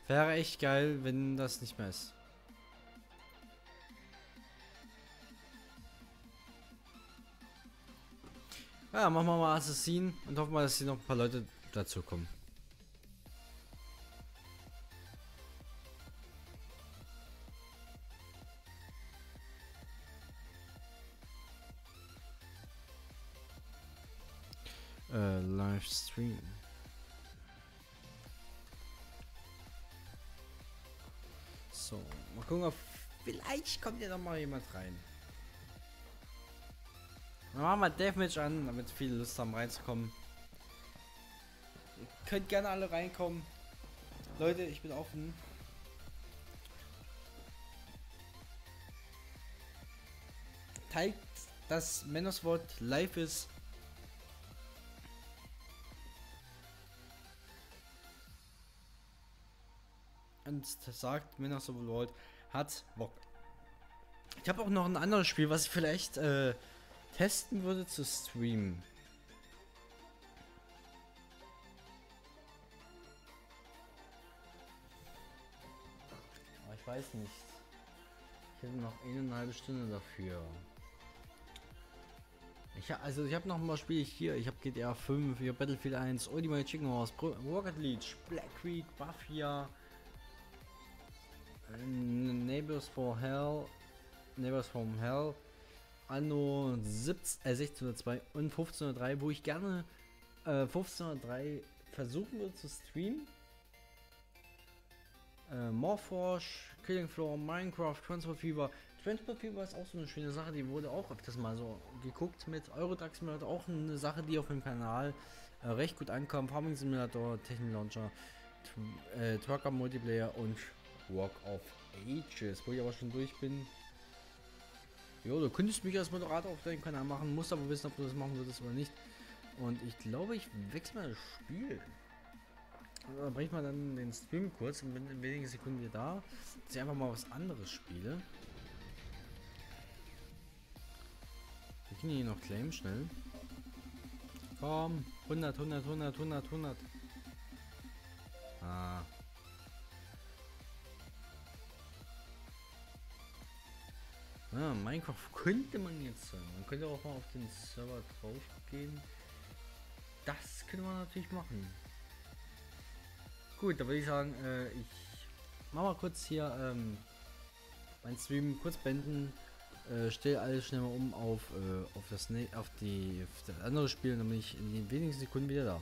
Speaker 1: Wäre echt geil, wenn das nicht mehr ist. Ja, machen wir mal Assassin und hoffen mal, dass hier noch ein paar Leute dazu kommen. Vielleicht kommt hier nochmal jemand rein. Dann machen wir Deathmatch an, damit viele Lust haben reinzukommen. Ihr könnt gerne alle reinkommen. Leute, ich bin offen. Zeigt, das Menoswort live ist. Und sagt, Menoswort hat Bock. Ich habe auch noch ein anderes Spiel, was ich vielleicht äh, testen würde zu streamen. Aber ich weiß nicht. Ich hätte noch eine halbe Stunde dafür. Ich also ich habe noch mal Spiele hier. Ich habe GTA 5, ich habe Battlefield 1, Ultimate Chicken Horse, Rocket League, Black Creek, Mafia, Neighbors for Hell, Neighbors from Hell, Anno 17, äh, 1602 und 1503, wo ich gerne äh, 1503 versuchen würde zu streamen. Äh, Morphosh, Killing Floor, Minecraft, Transport Fever. Transport Fever ist auch so eine schöne Sache, die wurde auch öfters mal so geguckt mit Eurodax Simulator, auch eine Sache, die auf dem Kanal äh, recht gut ankam. Farming Simulator, Technik Launcher, äh, Trucker Multiplayer und Walk of Ages, wo ich aber schon durch bin. Jo, du könntest mich als Moderator auf deinem Kanal machen, musst aber wissen, ob du das machen würdest oder nicht. Und ich glaube, ich wechsle mal das Spiel. Dann bringe ich mal dann den Stream kurz und bin in wenigen Sekunden wieder da, dass ich einfach mal was anderes spiele. Wir können hier noch claim schnell. Komm, 100, 100, 100, 100, 100. Ah. Ah, Minecraft könnte man jetzt sagen. Man könnte auch mal auf den Server drauf gehen. Das könnte man natürlich machen. Gut, da würde ich sagen, äh, ich mache mal kurz hier ähm, mein Stream kurz beenden. Äh, stelle alles schnell mal um auf, äh, auf das ne auf die auf das andere Spiel, nämlich in den wenigen Sekunden wieder da.